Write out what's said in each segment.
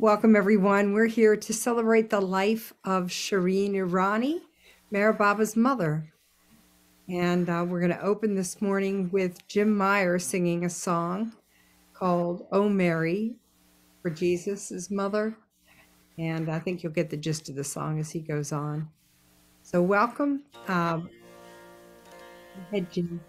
Welcome, everyone. We're here to celebrate the life of Shireen Irani, Meher Baba's mother. And uh, we're going to open this morning with Jim Meyer singing a song called Oh Mary for Jesus' mother. And I think you'll get the gist of the song as he goes on. So, welcome. Um, go ahead, Jim.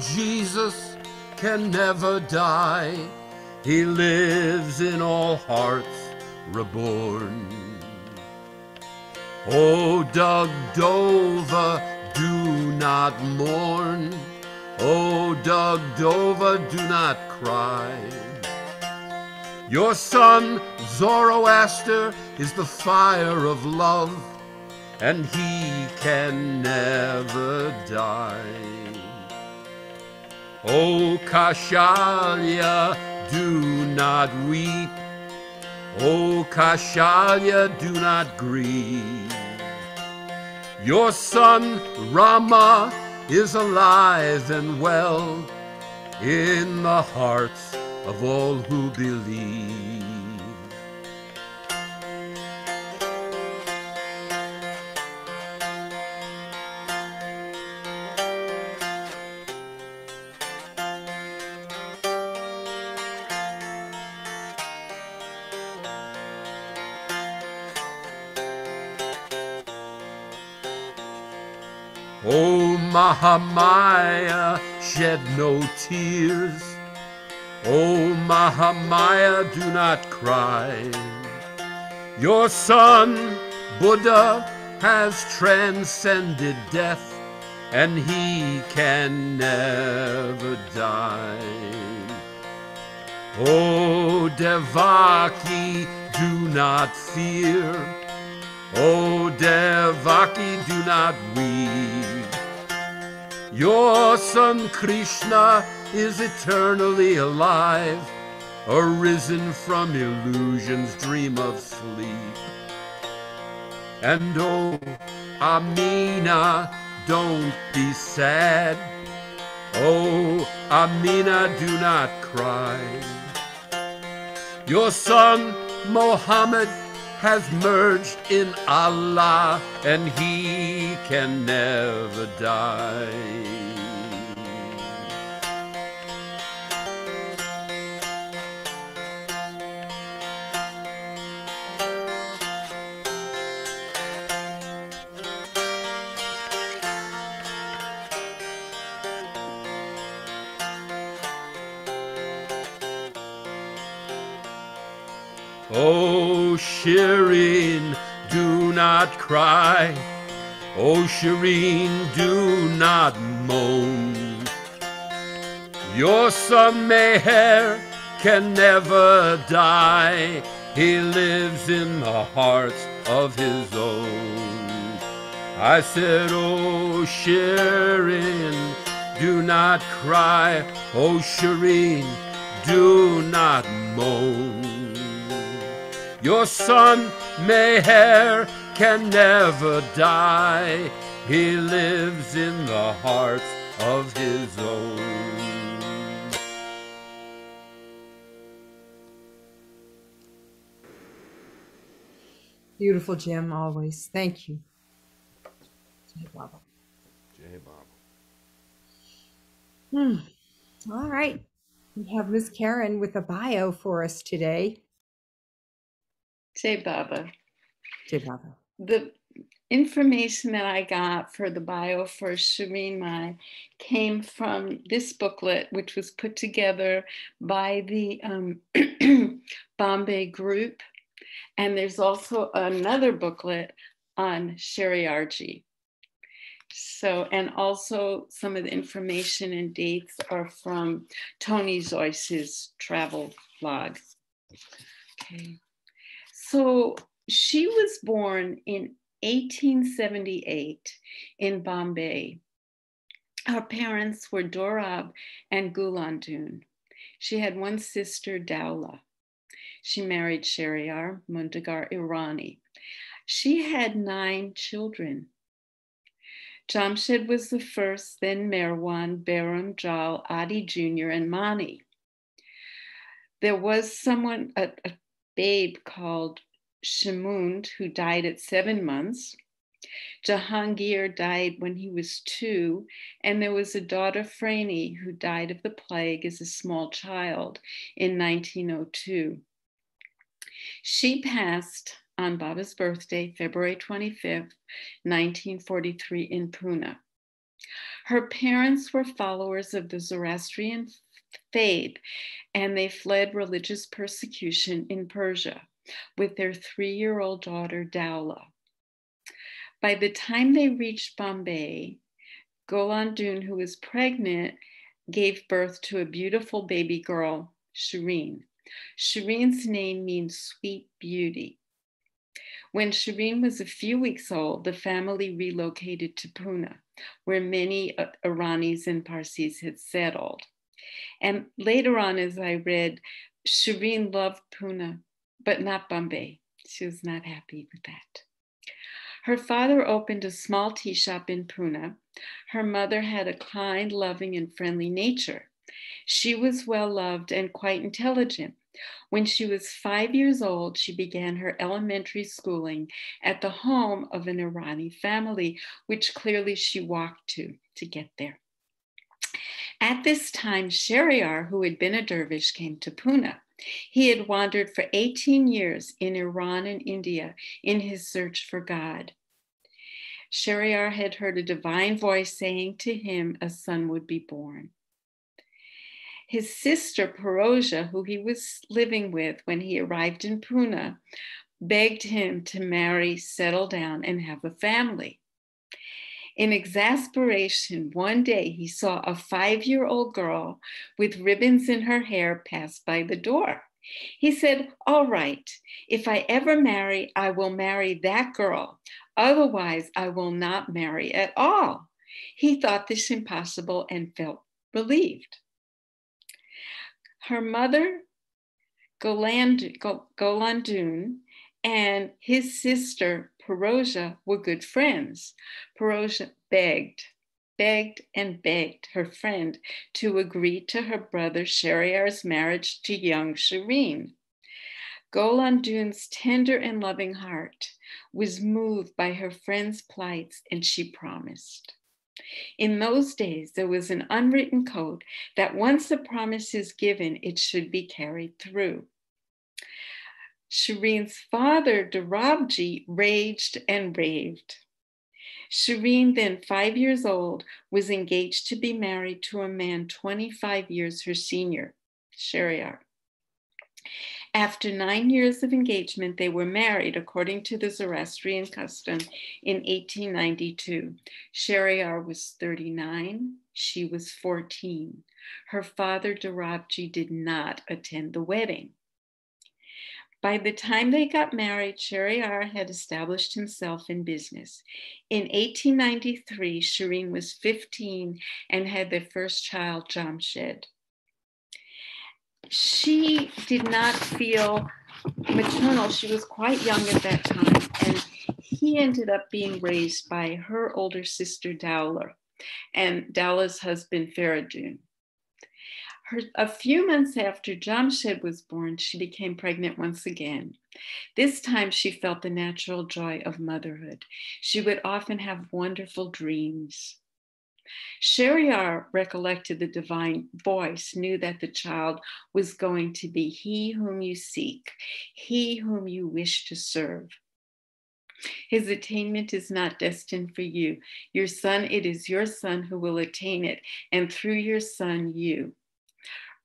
Jesus can never die. He lives in all hearts reborn. Oh, Doug Dover, do not mourn. Oh, Doug Dover, do not cry. Your son Zoroaster is the fire of love, and he can never die. O Kaushalya, do not weep. O Kaushalya, do not grieve. Your son Rama is alive and well in the hearts of all who believe. Mahamaya, shed no tears. O Mahamaya, do not cry. Your son, Buddha, has transcended death, and he can never die. O Devaki, do not fear. O Devaki, do not weep. Your son Krishna is eternally alive, arisen from illusion's dream of sleep. And oh, Amina, don't be sad. Oh, Amina, do not cry. Your son Mohammed has merged in Allah and he can never die. Oh, Shireen, do not cry. Oh, Shireen, do not moan. Your son Meher can never die. He lives in the hearts of his own. I said, Oh, Shireen, do not cry. Oh, Shireen, do not moan. Your son Meher can never die. He lives in the hearts of his own. Beautiful, Jim, always. Thank you. Jai Baba. Jai Baba. Hmm. All right. We have Miss Karen with a bio for us today. Say, Baba, Jai Baba. the information that I got for the bio for Shireen Mai came from this booklet, which was put together by the um, Bombay group. And there's also another booklet on Sheriarji. So, and also some of the information and dates are from Tony Zois's travel blog. Okay. So she was born in 1878 in Bombay. Her parents were Dorab and Gulandun. She had one sister, Dowla. She married Shariar Mundagar Irani. She had nine children. Jamshed was the first, then Merwan, Baram, Jal, Adi Jr., and Mani. There was someone, a, a babe called Shamund, who died at seven months. Jahangir died when he was two, and there was a daughter, Franey, who died of the plague as a small child in 1902. She passed on Baba's birthday, February 25th, 1943, in Pune. Her parents were followers of the Zoroastrian faith, and they fled religious persecution in Persia with their three year old daughter, Dowla. By the time they reached Bombay, Golandun, who was pregnant, gave birth to a beautiful baby girl, Shireen. Shireen's name means sweet beauty. When Shireen was a few weeks old, the family relocated to Pune, where many Iranis and Parsis had settled. And later on, as I read, Shireen loved Pune, but not Bombay. She was not happy with that. Her father opened a small tea shop in Pune. Her mother had a kind, loving, and friendly nature. She was well loved and quite intelligent. When she was five years old, she began her elementary schooling at the home of an Irani family, which clearly she walked to to get there. At this time, Shariar, who had been a dervish, came to Pune. He had wandered for 18 years in Iran and India in his search for God. Shariar had heard a divine voice saying to him, a son would be born. His sister, Perosia, who he was living with when he arrived in Pune, begged him to marry, settle down, and have a family. In exasperation, one day he saw a five year old girl with ribbons in her hair pass by the door. He said, All right, if I ever marry, I will marry that girl. Otherwise, I will not marry at all. He thought this impossible and felt relieved. Her mother, Goland, Golandun, and his sister, Perosia, were good friends. Perosia begged, begged, and begged her friend to agree to her brother Shariar's marriage to young Shireen. Golandun's tender and loving heart was moved by her friend's plights, and she promised. In those days, there was an unwritten code that once a promise is given, it should be carried through. Shireen's father, Darabji, raged and raved. Shireen, then five years old, was engaged to be married to a man 25 years her senior, Shariar. After nine years of engagement, they were married according to the Zoroastrian custom in 1892. Shariar was 39, she was 14. Her father, Darabji, did not attend the wedding. By the time they got married, Shariar had established himself in business. In 1893, Shireen was 15 and had their first child, Jamshed she did not feel maternal. She was quite young at that time, and he ended up being raised by her older sister, Dowla, and Dowla's husband, Faradun. Her, a few months after Jamshed was born, she became pregnant once again. This time she felt the natural joy of motherhood. She would often have wonderful dreams. Shariar recollected the divine voice, knew that the child was going to be he whom you seek, he whom you wish to serve. His attainment is not destined for you. Your son, it is your son who will attain it, and through your son, you.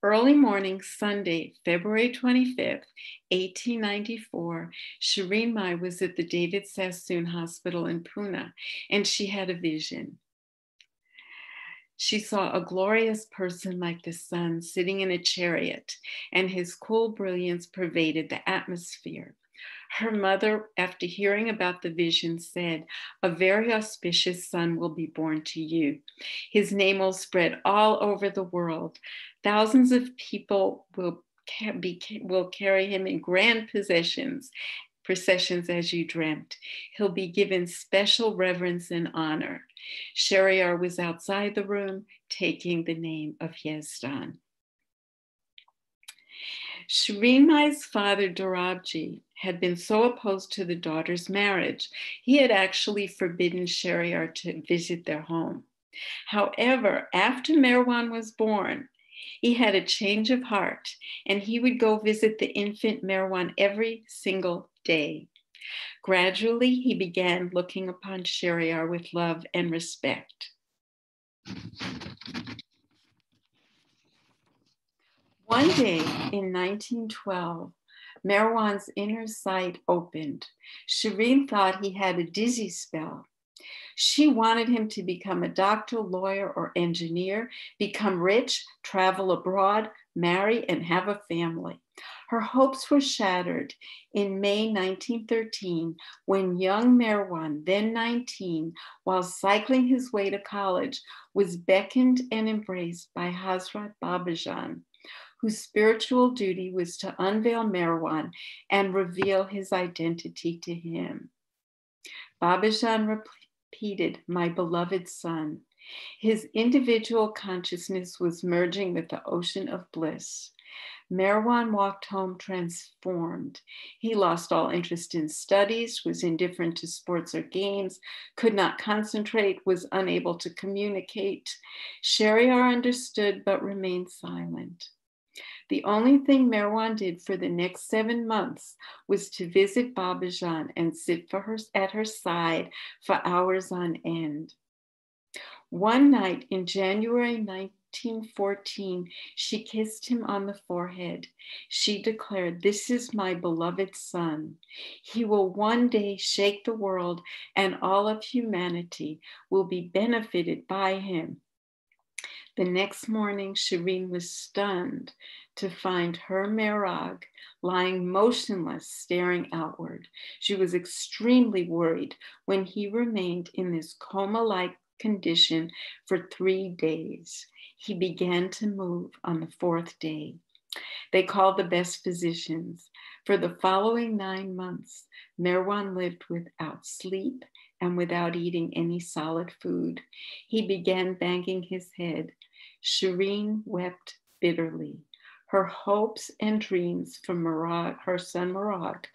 Early morning, Sunday, February 25th, 1894, Shireen Mai was at the David Sassoon Hospital in Pune, and she had a vision. She saw a glorious person like the sun sitting in a chariot, and his cool brilliance pervaded the atmosphere. Her mother, after hearing about the vision, said, A very auspicious son will be born to you. His name will spread all over the world. Thousands of people will, be, will carry him in grand possessions, processions as you dreamt. He'll be given special reverence and honor. Sheriar was outside the room taking the name of Yezdan. Shrimai's father, Dorabji, had been so opposed to the daughter's marriage, he had actually forbidden Sheriar to visit their home. However, after Merwan was born, he had a change of heart and he would go visit the infant Merwan every single day. Gradually, he began looking upon Sheriar with love and respect. One day in 1912, Merwan's inner sight opened. Shireen thought he had a dizzy spell. She wanted him to become a doctor, lawyer, or engineer, become rich, travel abroad, marry, and have a family. Her hopes were shattered in May 1913 when young Merwan, then 19, while cycling his way to college, was beckoned and embraced by Hazrat Babajan, whose spiritual duty was to unveil Merwan and reveal his identity to him. Babajan repeated, My beloved son. His individual consciousness was merging with the ocean of bliss. Merwan walked home transformed. He lost all interest in studies, was indifferent to sports or games, could not concentrate, was unable to communicate. Sheriar understood but remained silent. The only thing Merwan did for the next seven months was to visit Babajan and sit for her, at her side for hours on end. One night in January 1914, she kissed him on the forehead. She declared, This is my beloved son. He will one day shake the world, and all of humanity will be benefited by him. The next morning, Shireen was stunned to find her Merog lying motionless, staring outward. She was extremely worried when he remained in this coma like condition for three days. He began to move on the fourth day. They called the best physicians. For the following nine months, Merwan lived without sleep and without eating any solid food. He began banging his head. Shireen wept bitterly. Her hopes and dreams for Merog, her son Merog,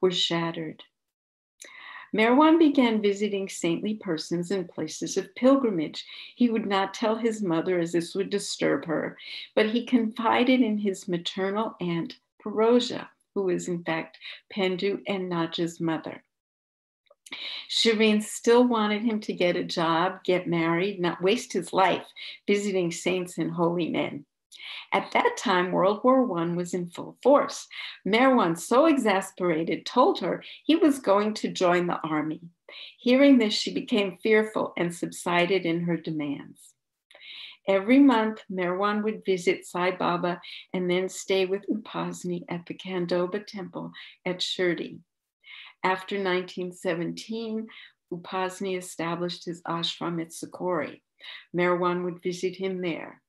were shattered. Marwan began visiting saintly persons and places of pilgrimage. He would not tell his mother as this would disturb her, but he confided in his maternal aunt, Perosia, who was in fact Pendu and Naja's mother. Shireen still wanted him to get a job, get married, not waste his life visiting saints and holy men. At that time, World War I was in full force. Merwan, so exasperated, told her he was going to join the army. Hearing this, she became fearful and subsided in her demands. Every month, Merwan would visit Sai Baba and then stay with Upasni at the Khandoba temple at Shirdi. After 1917, Upasni established his ashram at Sakori. Marwan would visit him there.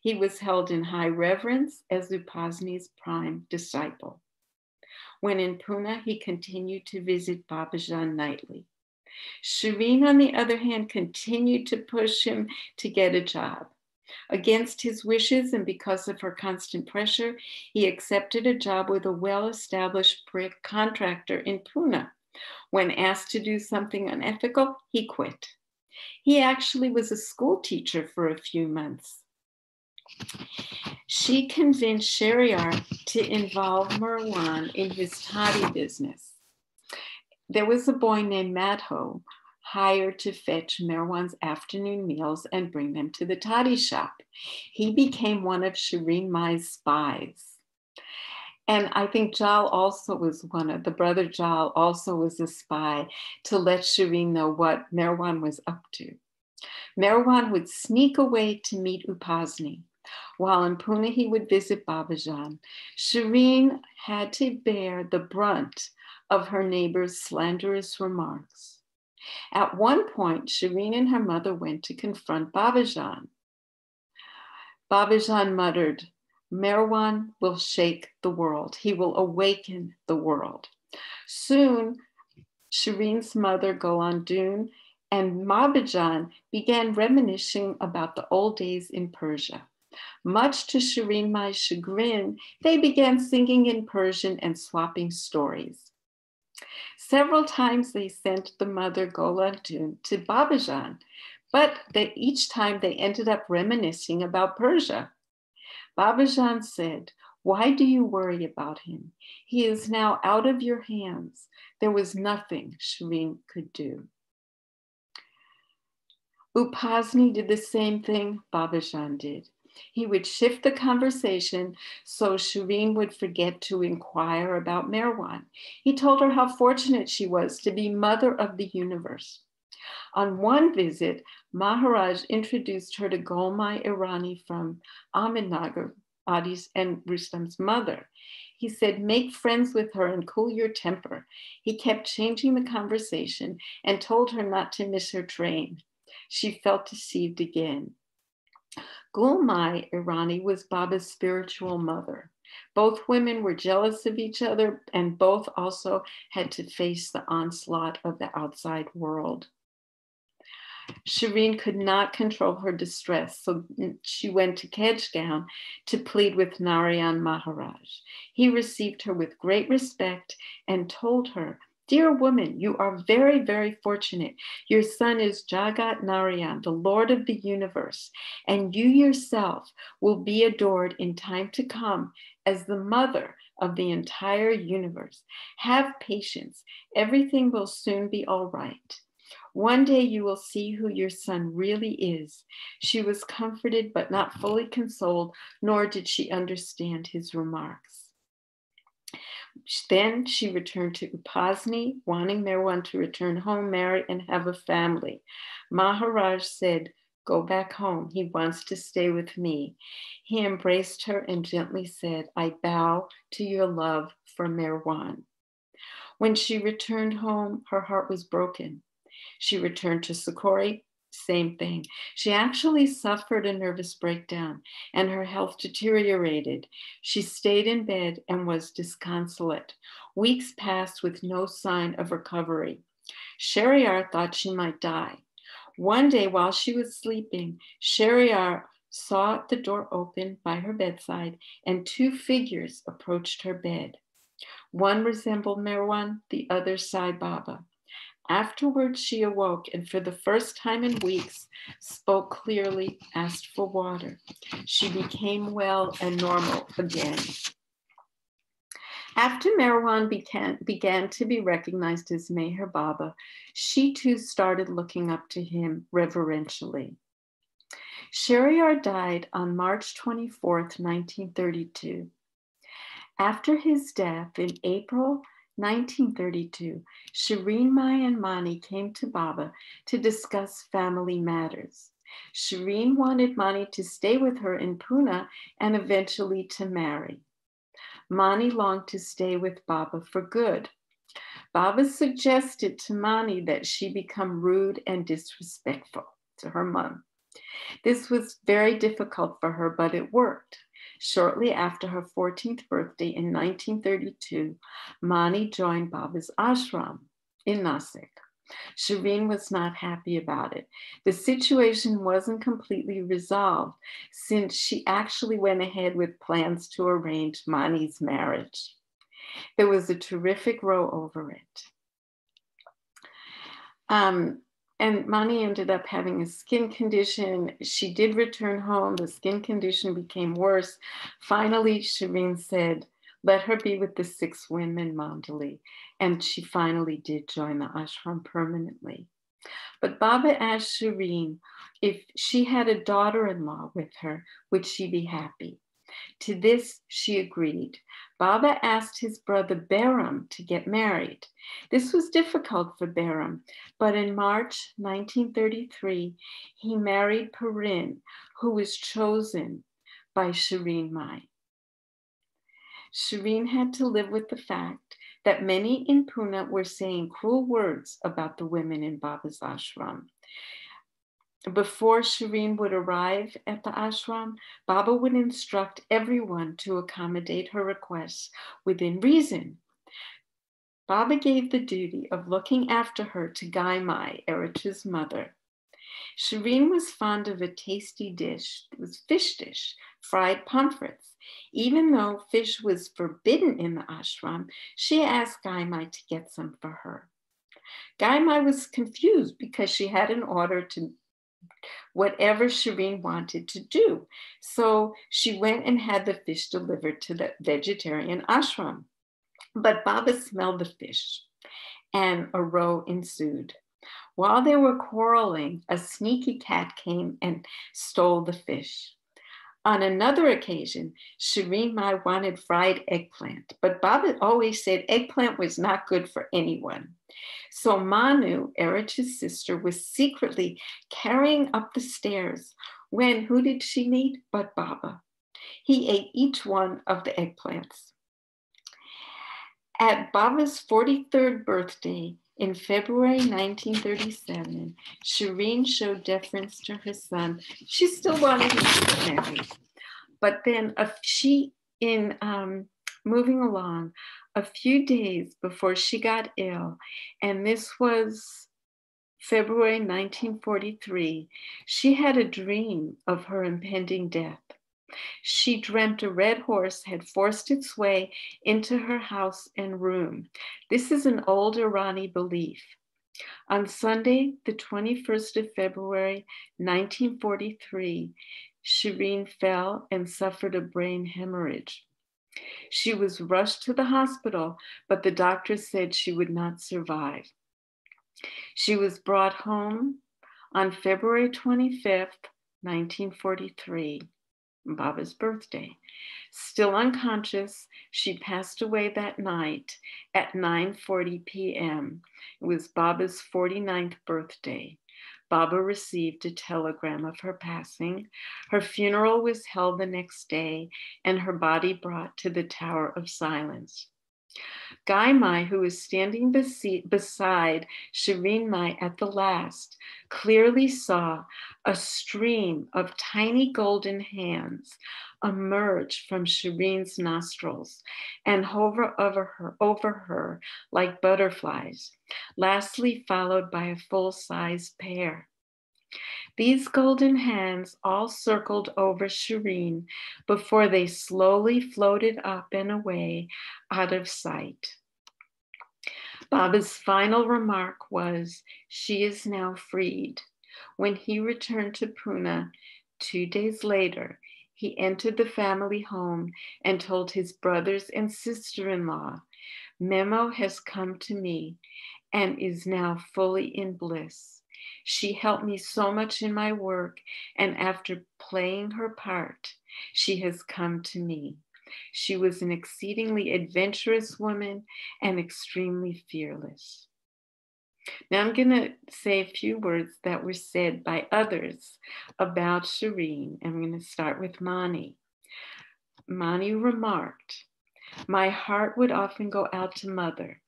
He was held in high reverence as Upasni's prime disciple. When in Pune, he continued to visit Babajan nightly. Shireen, on the other hand, continued to push him to get a job. Against his wishes and because of her constant pressure, he accepted a job with a well established brick contractor in Pune. When asked to do something unethical, he quit. He actually was a school teacher for a few months. She convinced Sheriar to involve Merwan in his toddy business. There was a boy named Madho hired to fetch Merwan's afternoon meals and bring them to the toddy shop. He became one of Shireen Mai's spies. And I think Jal also was one of the brother Jal also was a spy to let Shireen know what Merwan was up to. Merwan would sneak away to meet Upasni. While in Pune, he would visit Babajan. Shireen had to bear the brunt of her neighbor's slanderous remarks. At one point, Shireen and her mother went to confront Babajan. Babajan muttered, Merwan will shake the world. He will awaken the world. Soon, Shireen's mother, Golan Dun, and Babajan began reminiscing about the old days in Persia. Much to Shireen Mai's chagrin, they began singing in Persian and swapping stories. Several times they sent the mother Golan Dun to Babajan, but they, each time they ended up reminiscing about Persia. Babajan said, Why do you worry about him? He is now out of your hands. There was nothing Shireen could do. Upasni did the same thing Babajan did. He would shift the conversation so Shireen would forget to inquire about Merwan. He told her how fortunate she was to be mother of the universe. On one visit, Maharaj introduced her to Gulmai Irani from Ahmednagar, Adi's and Rustam's mother. He said, Make friends with her and cool your temper. He kept changing the conversation and told her not to miss her train. She felt deceived again. Gulmai Irani was Baba's spiritual mother. Both women were jealous of each other, and both also had to face the onslaught of the outside world. Shireen could not control her distress, so she went to Kedgaon to plead with Narayan Maharaj. He received her with great respect and told her, Dear woman, you are very, very fortunate. Your son is Jagat Narayan, the Lord of the universe, and you yourself will be adored in time to come as the mother of the entire universe. Have patience. Everything will soon be all right. One day you will see who your son really is. She was comforted, but not fully consoled, nor did she understand his remarks. Then she returned to Upasni, wanting Merwan to return home, marry, and have a family. Maharaj said, Go back home. He wants to stay with me. He embraced her and gently said, I bow to your love for Merwan. When she returned home, her heart was broken. She returned to Sakori, same thing. She actually suffered a nervous breakdown and her health deteriorated. She stayed in bed and was disconsolate. Weeks passed with no sign of recovery. Sheriar thought she might die. One day while she was sleeping, Sheriar saw the door open by her bedside and two figures approached her bed. One resembled Merwan, the other Sai Baba. Afterwards, she awoke and for the first time in weeks spoke clearly, asked for water. She became well and normal again. After Marwan began, began to be recognized as Meher Baba, she too started looking up to him reverentially. Sheriar died on March 24, 1932. After his death in April 1932, Shireen Mai and Mani came to Baba to discuss family matters. Shireen wanted Mani to stay with her in Pune and eventually to marry. Mani longed to stay with Baba for good. Baba suggested to Mani that she become rude and disrespectful to her mom. This was very difficult for her, but it worked. Shortly after her 14th birthday in 1932, Mani joined Baba's ashram in Nasik. Shireen was not happy about it. The situation wasn't completely resolved since she actually went ahead with plans to arrange Mani's marriage. There was a terrific row over it. Um, and Mani ended up having a skin condition. She did return home. The skin condition became worse. Finally, Shireen said, let her be with the six women mandali. And she finally did join the ashram permanently. But Baba asked Shireen if she had a daughter in law with her, would she be happy? To this, she agreed. Baba asked his brother Beram to get married. This was difficult for Beram, but in March 1933, he married Perin, who was chosen by Shireen Mai. Shireen had to live with the fact that many in Pune were saying cruel words about the women in Baba's ashram. Before Shireen would arrive at the ashram, Baba would instruct everyone to accommodate her requests within reason. Baba gave the duty of looking after her to Gai Mai, Eruch's mother. Shireen was fond of a tasty dish. It was fish dish, fried pomfrets. Even though fish was forbidden in the ashram, she asked Gai Mai to get some for her. Gai Mai was confused because she had an order to whatever Shireen wanted to do. So she went and had the fish delivered to the vegetarian ashram. But Baba smelled the fish and a row ensued. While they were quarreling, a sneaky cat came and stole the fish. On another occasion, Shireen Mai wanted fried eggplant, but Baba always said eggplant was not good for anyone. So Manu, Eruch's sister, was secretly carrying up the stairs when who did she meet but Baba? He ate each one of the eggplants. At Baba's 43rd birthday in February 1937, Shireen showed deference to her son. She still wanted him to get married. But then a, she, in um, moving along, a few days before she got ill, and this was February 1943, she had a dream of her impending death. She dreamt a red horse had forced its way into her house and room. This is an old Irani belief. On Sunday, the 21st of February, 1943, Shireen fell and suffered a brain hemorrhage. She was rushed to the hospital, but the doctor said she would not survive. She was brought home on February 25th, 1943, Baba's birthday. Still unconscious, she passed away that night at 9:40 p.m. It was Baba's 49th birthday. Baba received a telegram of her passing. Her funeral was held the next day and her body brought to the Tower of Silence. Gai Mai, who was standing beside Shireen Mai at the last, clearly saw a stream of tiny golden hands emerge from Shireen's nostrils and hover over her, over her like butterflies, lastly followed by a full-sized pair. These golden hands all circled over Shireen before they slowly floated up and away out of sight. Baba's final remark was, She is now freed. When he returned to Pune two days later, he entered the family home and told his brothers and sister in law, Memo has come to me and is now fully in bliss. She helped me so much in my work, and after playing her part, she has come to me. She was an exceedingly adventurous woman and extremely fearless. Now I'm going to say a few words that were said by others about Shireen. I'm going to start with Mani. Mani remarked, My heart would often go out to mother.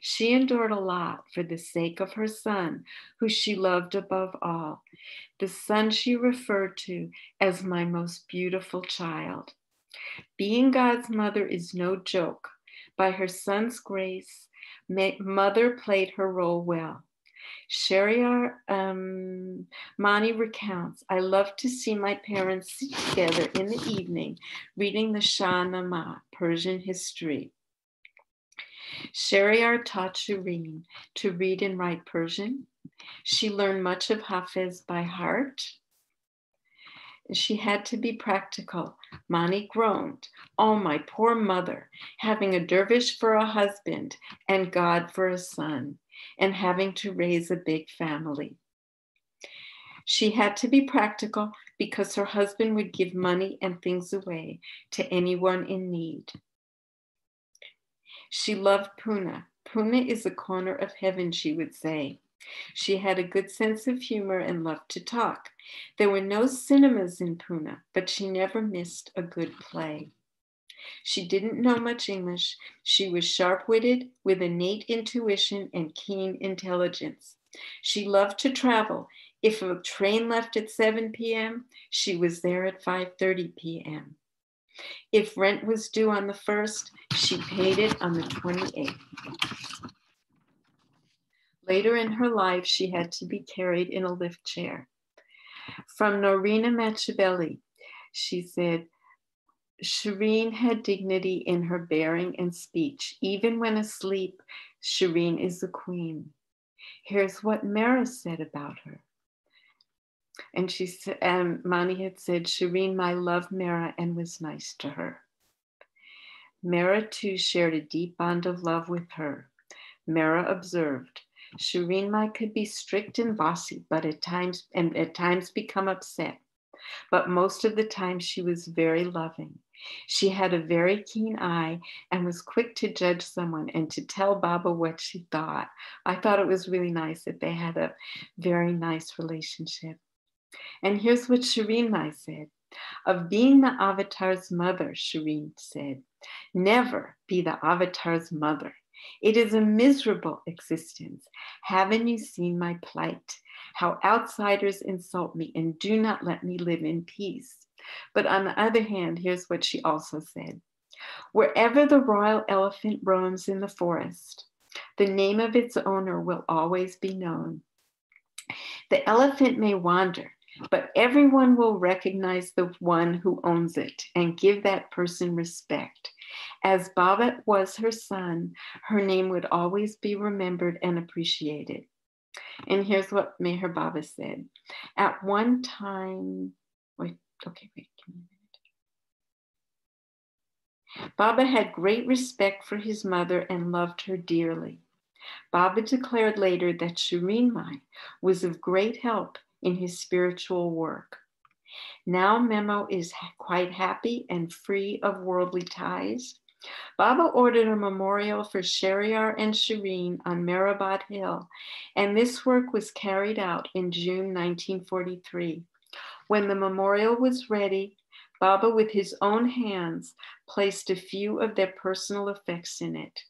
She endured a lot for the sake of her son, who she loved above all, the son she referred to as my most beautiful child. Being God's mother is no joke. By her son's grace, mother played her role well. Shariar um, Mani recounts, I love to see my parents sit together in the evening reading the Shahnama, Persian history. Shariar taught Shireen to read and write Persian. She learned much of Hafiz by heart. She had to be practical. Mani groaned, Oh, my poor mother, having a dervish for a husband and God for a son, and having to raise a big family. She had to be practical because her husband would give money and things away to anyone in need. She loved Pune. Pune is a corner of heaven, she would say. She had a good sense of humor and loved to talk. There were no cinemas in Pune, but she never missed a good play. She didn't know much English. She was sharp witted with innate intuition and keen intelligence. She loved to travel. If a train left at 7 p.m., she was there at 5:30 p.m. If rent was due on the 1st, she paid it on the 28th. Later in her life, she had to be carried in a lift chair. From Norina Matchabelli, she said, Shireen had dignity in her bearing and speech. Even when asleep, Shireen is the queen. Here's what Mehera said about her. And she said, and Mani had said, Shireen, my love Mehera, and was nice to her. Mehera too shared a deep bond of love with her. Mehera observed, Shireen Mai could be strict and bossy, but at times and at times become upset. But most of the time she was very loving. She had a very keen eye and was quick to judge someone and to tell Baba what she thought. I thought it was really nice that they had a very nice relationship. And here's what Shireen Mai said. Of being the avatar's mother, Shireen said, never be the avatar's mother. It is a miserable existence. Haven't you seen my plight? How outsiders insult me and do not let me live in peace. But on the other hand, here's what she also said Wherever the royal elephant roams in the forest, the name of its owner will always be known. The elephant may wander, but everyone will recognize the one who owns it and give that person respect. As Baba was her son, her name would always be remembered and appreciated. And here's what Meher Baba said. At one time, wait, okay, wait, give me a minute. Baba had great respect for his mother and loved her dearly. Baba declared later that Shireen Mai was of great help in his spiritual work. Now Memo is quite happy and free of worldly ties. Baba ordered a memorial for Shariar and Shireen on Meherabad Hill, and this work was carried out in June 1943. When the memorial was ready, Baba, with his own hands, placed a few of their personal effects in it.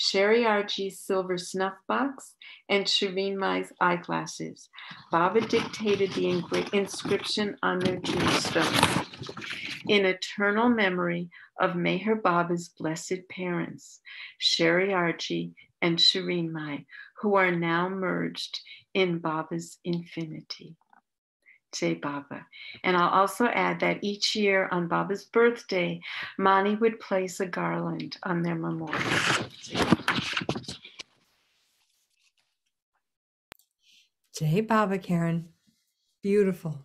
Shariarji's silver snuff box, and Shireen Mai's eyeglasses. Baba dictated the inscription on their tombstone. In eternal memory of Meher Baba's blessed parents, Shariarji and Shireen Mai, who are now merged in Baba's infinity. Jai Baba. And I'll also add that each year on Baba's birthday, Mani would place a garland on their memorial. Jay Baba, Karen. Beautiful.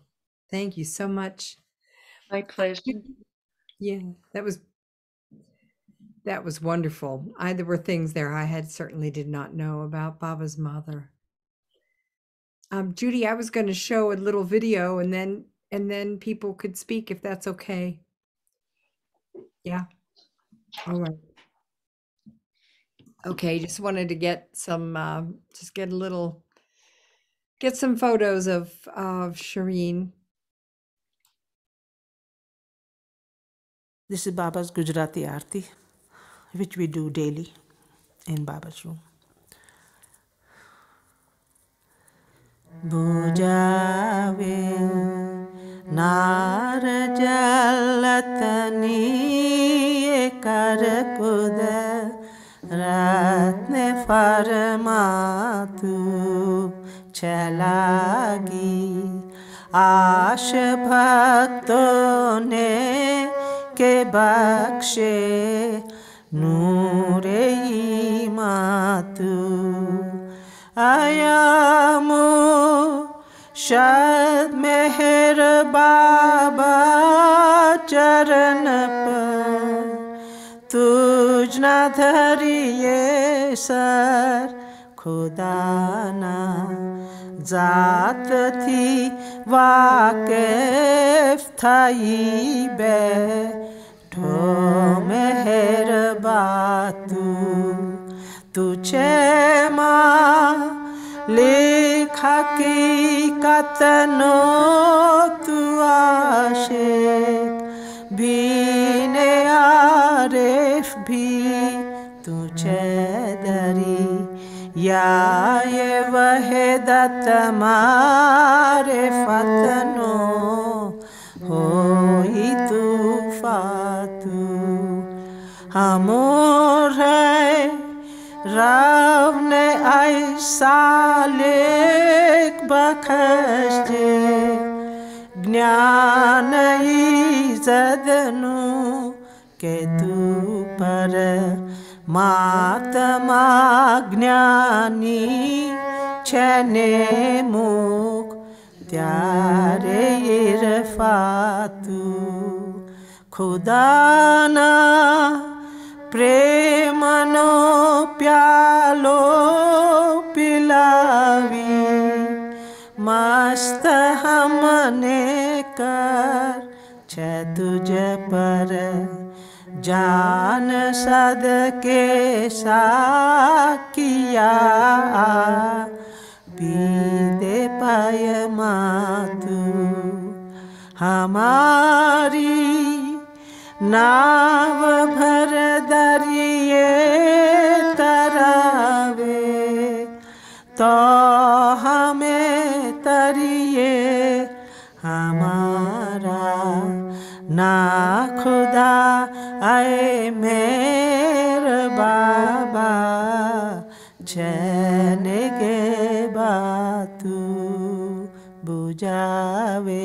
Thank you so much. My pleasure. Yeah, that was that was wonderful. I there were things there I had certainly did not know about Baba's mother. Um, Judy, I was going to show a little video and then and then people could speak if that's okay. Yeah. All right. Okay, just wanted to get some uh, just get a little get some photos of of Shireen. This is Baba's Gujarati Aarti, which we do daily in Baba's room. बुझावे नार जलतनी कर कुद रत्न फरमातु चलागी आश भक्तों ने के बख्शे नूरे मातू आयामो शायद मेहर बाबा चरण पर। तुझ न धरिए सर खुदा ना। जात थी वाकिफ थई बैठो मेहर बातू तुझे माँ, लिखा की कतनो तू आशिक भी आरिफ भी तुझे दरी। या ये वहदत मारे फतनो, होई तू। फातू हमोर है ravne ai salik bakashti gnana izadnu ketu par matama gnani chene muk ત્યારે ઇરફાતુ ખુદાના प्रेमनो प्यालो पिलावी, मस्त हमने कर तुझ पर। जान सद के किया पीते पाय मातु हमारी नाव भर दरिए तरावे तो हमें तरिए हमारा ना खुदा आए मेरे बाबा, चैन के बातू बुझावे,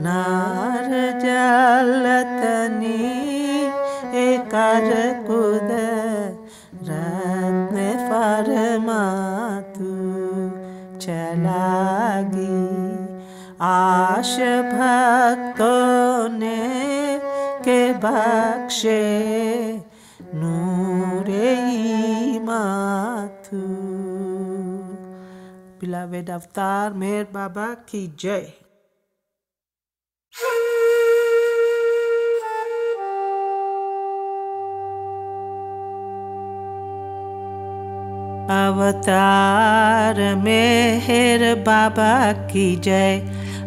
नार जलतनी आश भक्तों ने के बख्शे नूरे माथू Beloved Avatar Meher Baba ki jai. अवतार मेहर बाबा की जय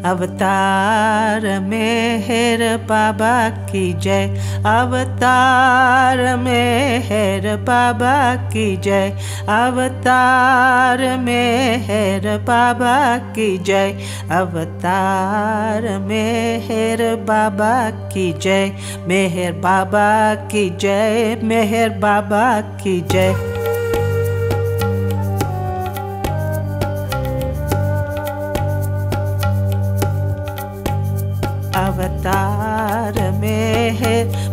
अवतार मेहर बाबा की जय। अवतार मेहर बाबा की जय। अवतार मेहर बाबा की जय। अवतार मेहर बाबा की जय। मेहर बाबा की जय। मेहर बाबा की जय।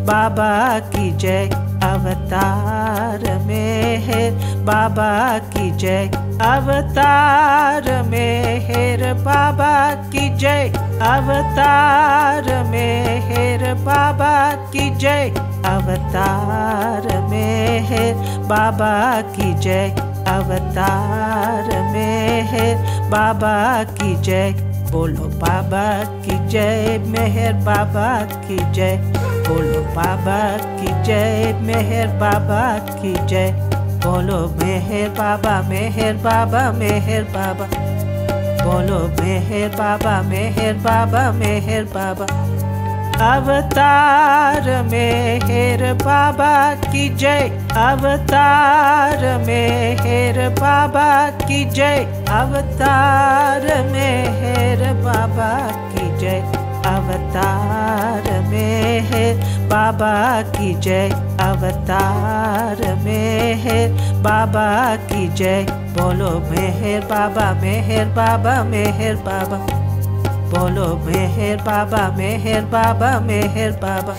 बाबा की जय अवतार में है। बाबा की जय अवतार में हेर बाबा की जय अवतार में हेर बाबा की जय अवतार में है। बाबा की जय अवतार में है। बाबा की जय बोलो बाबा की जय। मेहर बाबा की जय। बोलो बाबा की जय, मेहर बाबा की जय। बोलो मेहर बाबा मेहर बाबा मेहर बाबा। बोलो मेहर बाबा मेहर बाबा मेहर बाबा। अवतार मेहर बाबा की जय, अवतार मेहर बाबा की जय, अवतार मेहर बाबा की जय। अवतार में है। बाबा की जय अवतार मेहर बाबा की जय, बोलो मेहर बाबा मेहर बाबा मेहर बाबा। बोलो मेहर बाबा मेहर बाबा मेहर बाबा।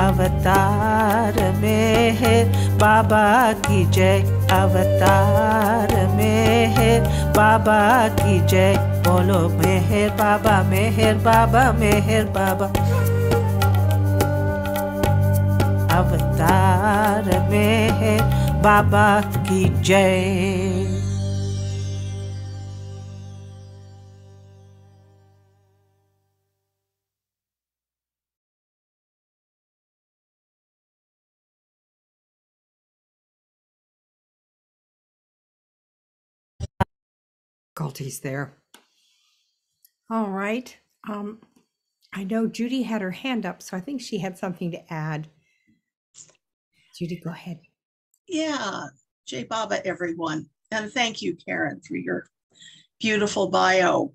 अवतार मेहर बाबा की जय अवतार में है। बाबा की जय बोलो मेहर बाबा मेहर बाबा मेहर बाबा अवतार मेहर बाबा की जय difficulties there. All right. Um, I know Judy had her hand up, so I think she had something to add. Judy, go ahead. Yeah, Jai Baba, everyone. And thank you, Karen, for your beautiful bio.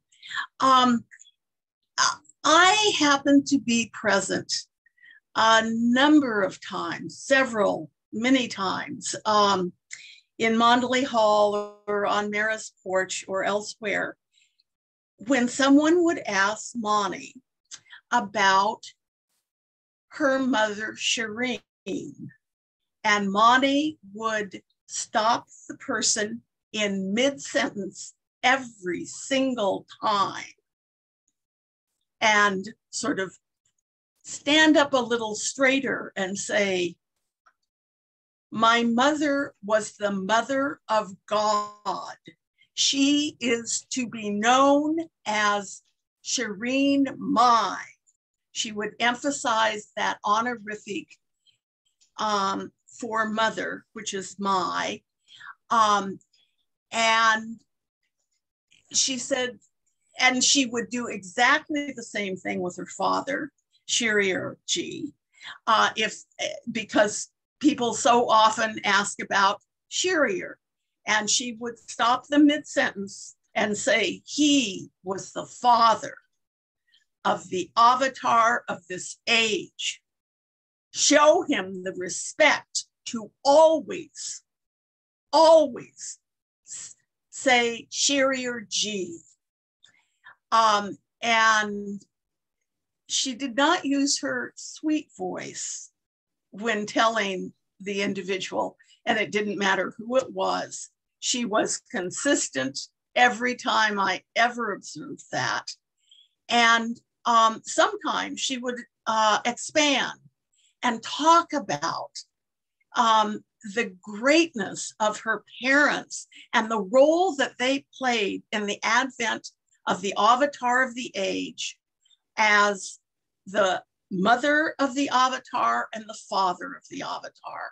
Um, I happen to be present a number of times, several, many times, um, in Mandali Hall or on Mehera's porch or elsewhere, when someone would ask Mani about her mother, Shireen, and Mani would stop the person in mid sentence every single time and sort of stand up a little straighter and say, My mother was the mother of God. She is to be known as Shireen Mai. She would emphasize that honorific um, for mother, which is mai. Um, and she said, and she would do exactly the same thing with her father, Shirier G, uh, if because people so often ask about Shirier, and she would stop the mid sentence and say he was the father of the avatar of this age. Show him the respect to always, always say Sheriarji. Um, and she did not use her sweet voice when telling the individual, and it didn't matter who it was. She was consistent every time I ever observed that. And um, sometimes she would uh, expand and talk about um, the greatness of her parents and the role that they played in the advent of the avatar of the age as the mother of the avatar and the father of the avatar.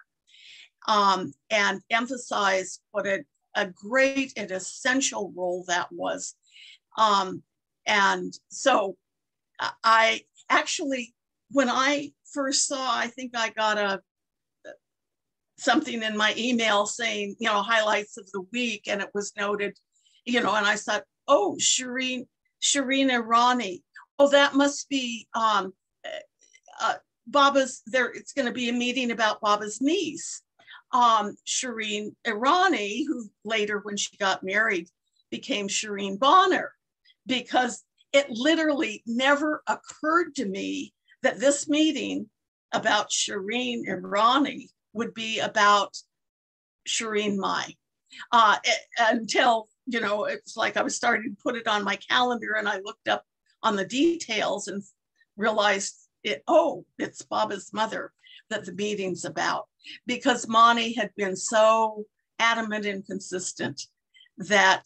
Um, and emphasize what a, a great and essential role that was. Um, and so I actually, when I first saw, I think I got a something in my email saying, you know, highlights of the week, and it was noted, you know, and I thought, oh, Shireen, Shireen Irani. Oh, that must be um, uh, Baba's. There, it's going to be a meeting about Baba's niece, um, Shireen Irani, who later, when she got married, became Shireen Bonner, because it literally never occurred to me that this meeting about Shireen Irani would be about Shireen Mai. Uh, until, you know, it's like I was starting to put it on my calendar and I looked up on the details and realized it, oh, it's Baba's mother that the meeting's about because Mani had been so adamant and consistent that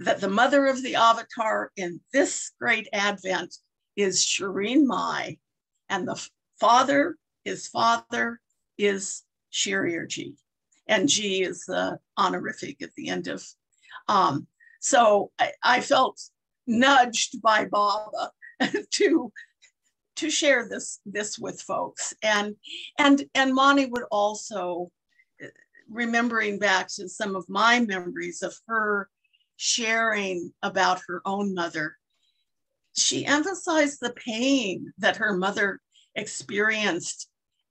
that the mother of the avatar in this great advent is Shireen Mai, and the father, his father, is Sheriarji, and G is the honorific at the end of. Um, so I, I felt nudged by Baba to to share this this with folks, and and and Mani would also remembering back to some of my memories of her sharing about her own mother, she emphasized the pain that her mother experienced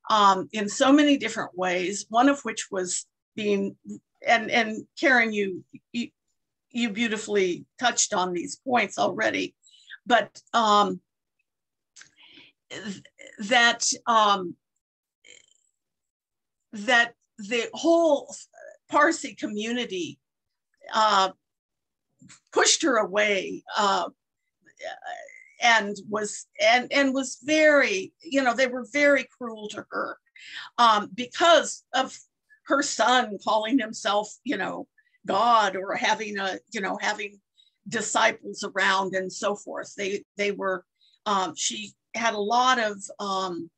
um, in so many different ways, one of which was being, and, and Karen, you, you, you beautifully touched on these points already, but um, that um, that the whole Parsi community uh, pushed her away uh, and was and and was very you know they were very cruel to her um, because of her son calling himself you know god or having a you know having disciples around and so forth. They they were um, she had a lot of um,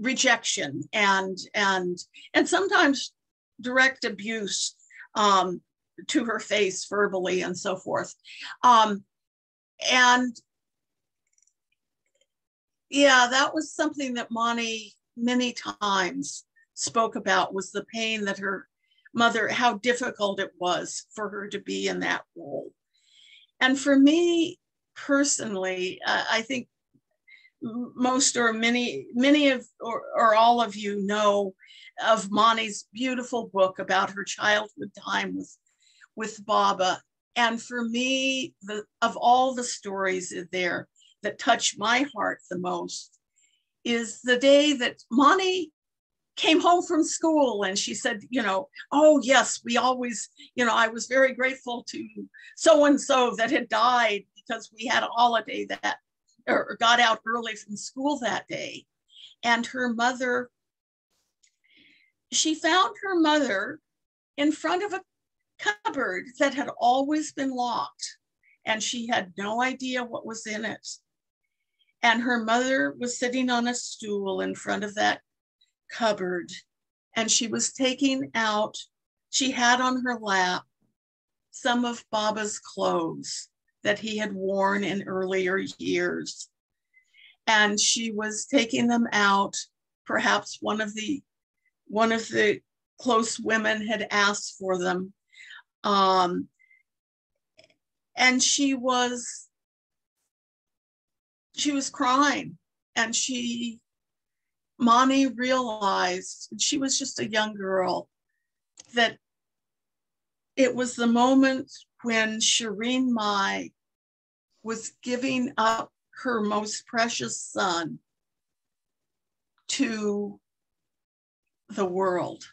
rejection and and and sometimes direct abuse um, to her face verbally and so forth. Um, and yeah, that was something that Mani many times spoke about was the pain that her mother, how difficult it was for her to be in that role. And for me personally, uh, I think most or many, many of or, or all of you know of Mani's beautiful book about her childhood time with, with Baba. And for me, the of all the stories there that touch my heart the most is the day that Moni came home from school and she said, you know, oh, yes, we always, you know, I was very grateful to so and so that had died because we had a holiday that, or got out early from school that day. And her mother, she found her mother in front of a cupboard that had always been locked and she had no idea what was in it. And her mother was sitting on a stool in front of that cupboard and she was taking out, she had on her lap some of Baba's clothes that he had worn in earlier years. And she was taking them out. Perhaps one of the one of the close women had asked for them. Um, and she was she was crying and she Mani realized she was just a young girl that it was the moment when Shireen Mai was giving up her most precious son to the world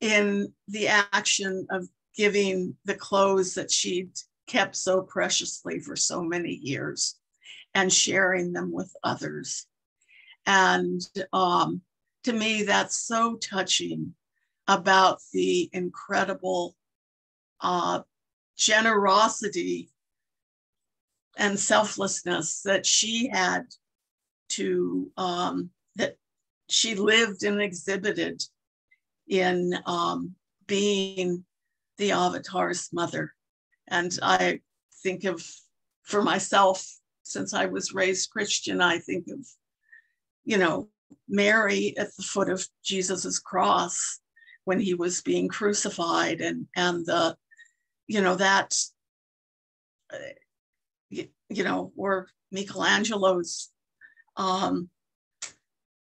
in the action of giving the clothes that she'd kept so preciously for so many years and sharing them with others. And um, to me, that's so touching about the incredible uh, generosity and selflessness that she had to, um, that she lived and exhibited in um, being the avatar's mother. And I think of, for myself, since I was raised Christian, I think of, you know, Mary at the foot of Jesus's cross when he was being crucified and and the you know that uh, you, you, know or michelangelo's um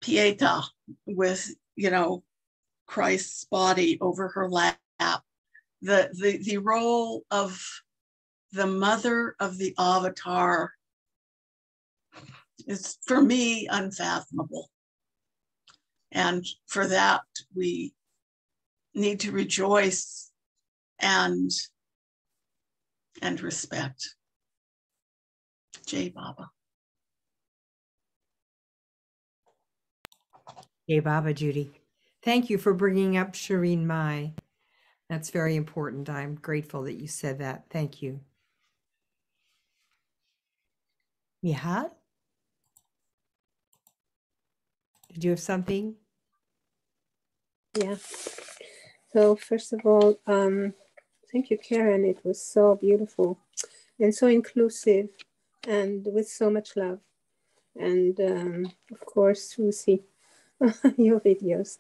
pieta with you know christ's body over her lap. The the, the role of the mother of the avatar is for me unfathomable. And for that we need to rejoice and and respect. Jai Baba. Jai Baba, Judy. Thank you for bringing up Shireen Mai. That's very important. I'm grateful that you said that. Thank you. Mihad? Did you have something? Yeah. So first of all, um, thank you, Karen. It was so beautiful and so inclusive and with so much love. And um, of course, Lucy, your videos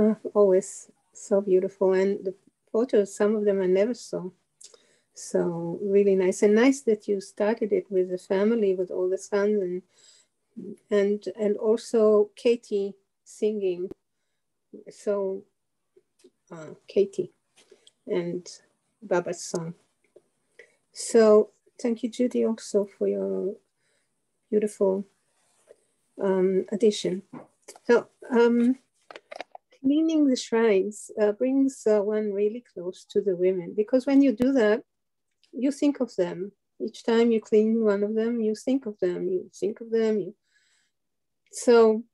uh, always so beautiful. And the photos, some of them I never saw. So really nice and nice that you started it with the family, with all the sons and and and also Katie singing. So uh, Katie and Baba's son. So thank you, Judy, also for your beautiful um, addition. So um, cleaning the shrines uh, brings uh, one really close to the women because when you do that, you think of them. Each time you clean one of them, you think of them. You think of them. You... So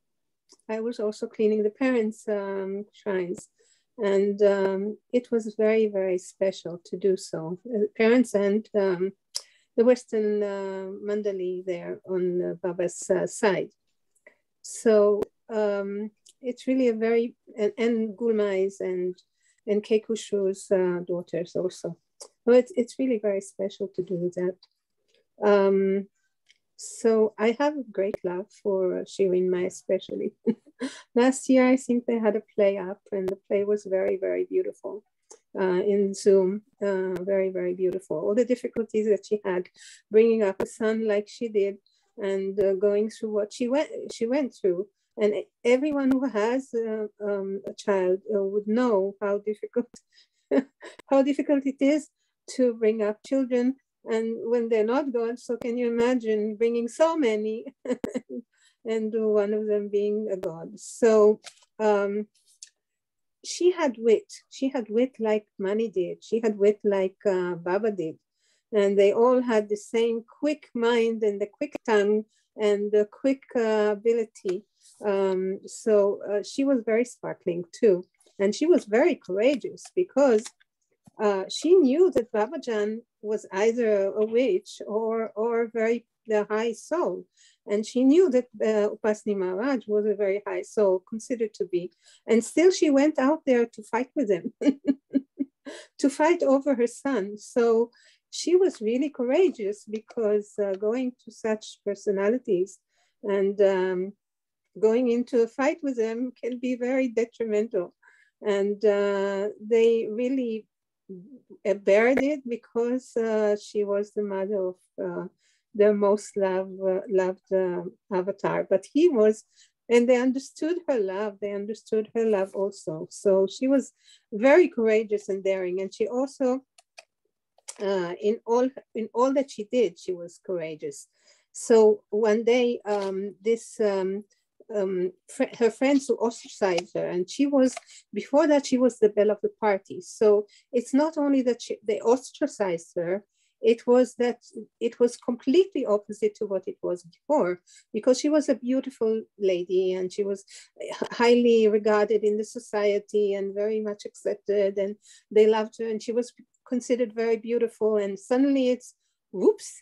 I was also cleaning the parents' um, shrines and um, it was very very special to do so uh, parents and um, the western uh, mandali there on uh, baba's uh, side so um, it's really a very and, and Gulmai's and and Kaikhushru's uh, daughters also. So it's, it's really very special to do that. So I have great love for Shireen Mai especially. Last year, I think they had a play up and the play was very, very beautiful. Uh, in Zoom, uh, very, very beautiful. All the difficulties that she had bringing up a son like she did and uh, going through what she went, she went through. And everyone who has uh, um, a child uh, would know how difficult, how difficult it is to bring up children and when they're not God, so can you imagine bringing so many and one of them being a God? So um, she had wit. She had wit like Mani did. She had wit like uh, Baba did. And they all had the same quick mind and the quick tongue and the quick uh, ability. Um, so uh, she was very sparkling too. And she was very courageous because uh, she knew that Babajan was either a witch or, or very the high soul. And she knew that uh, Upasni Maharaj was a very high soul, considered to be. And still she went out there to fight with him, to fight over her son. So she was really courageous because uh, going to such personalities and um, going into a fight with them can be very detrimental. And uh, they really buried it because uh, she was the mother of uh, the most love, uh, loved uh, avatar. But he was, and they understood her love. They understood her love also. So she was very courageous and daring. And she also, uh, in all in all that she did, she was courageous. So one day, um, this um, um, fr- her friends who ostracized her, and she was before that she was the belle of the party. So it's not only that she, they ostracized her; it was that it was completely opposite to what it was before, because she was a beautiful lady and she was highly regarded in the society and very much accepted, and they loved her, and she was considered very beautiful. And suddenly, it's whoops.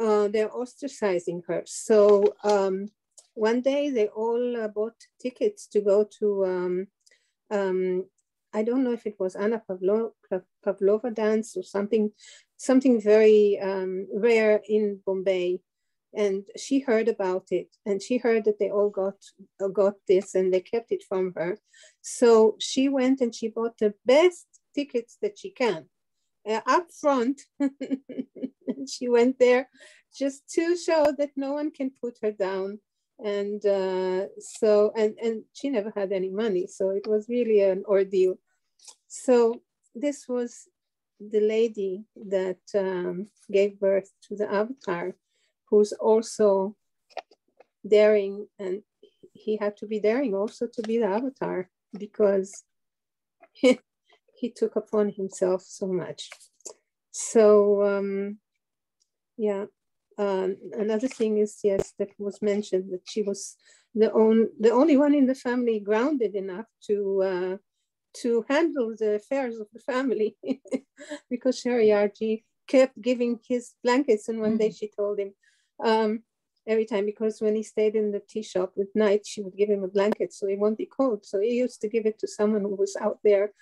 Uh, they're ostracizing her. So um, one day they all uh, bought tickets to go to, um, um, I don't know if it was Anna Pavlo- Pavlova dance or something, something very um, rare in Bombay. And she heard about it and she heard that they all got, uh, got this and they kept it from her. So she went and she bought the best tickets that she can. Uh, up front, she went there just to show that no one can put her down and uh, so and and she never had any money so it was really an ordeal. So this was the lady that um, gave birth to the avatar who's also daring and he had to be daring also to be the avatar because he, he took upon himself so much. So um, yeah um, another thing is, yes, that was mentioned that she was the, on, the only one in the family grounded enough to uh, to handle the affairs of the family because Sheriarji kept giving his blankets. And one day mm. she told him um, every time, because when he stayed in the tea shop at night, she would give him a blanket so he won't be cold. So he used to give it to someone who was out there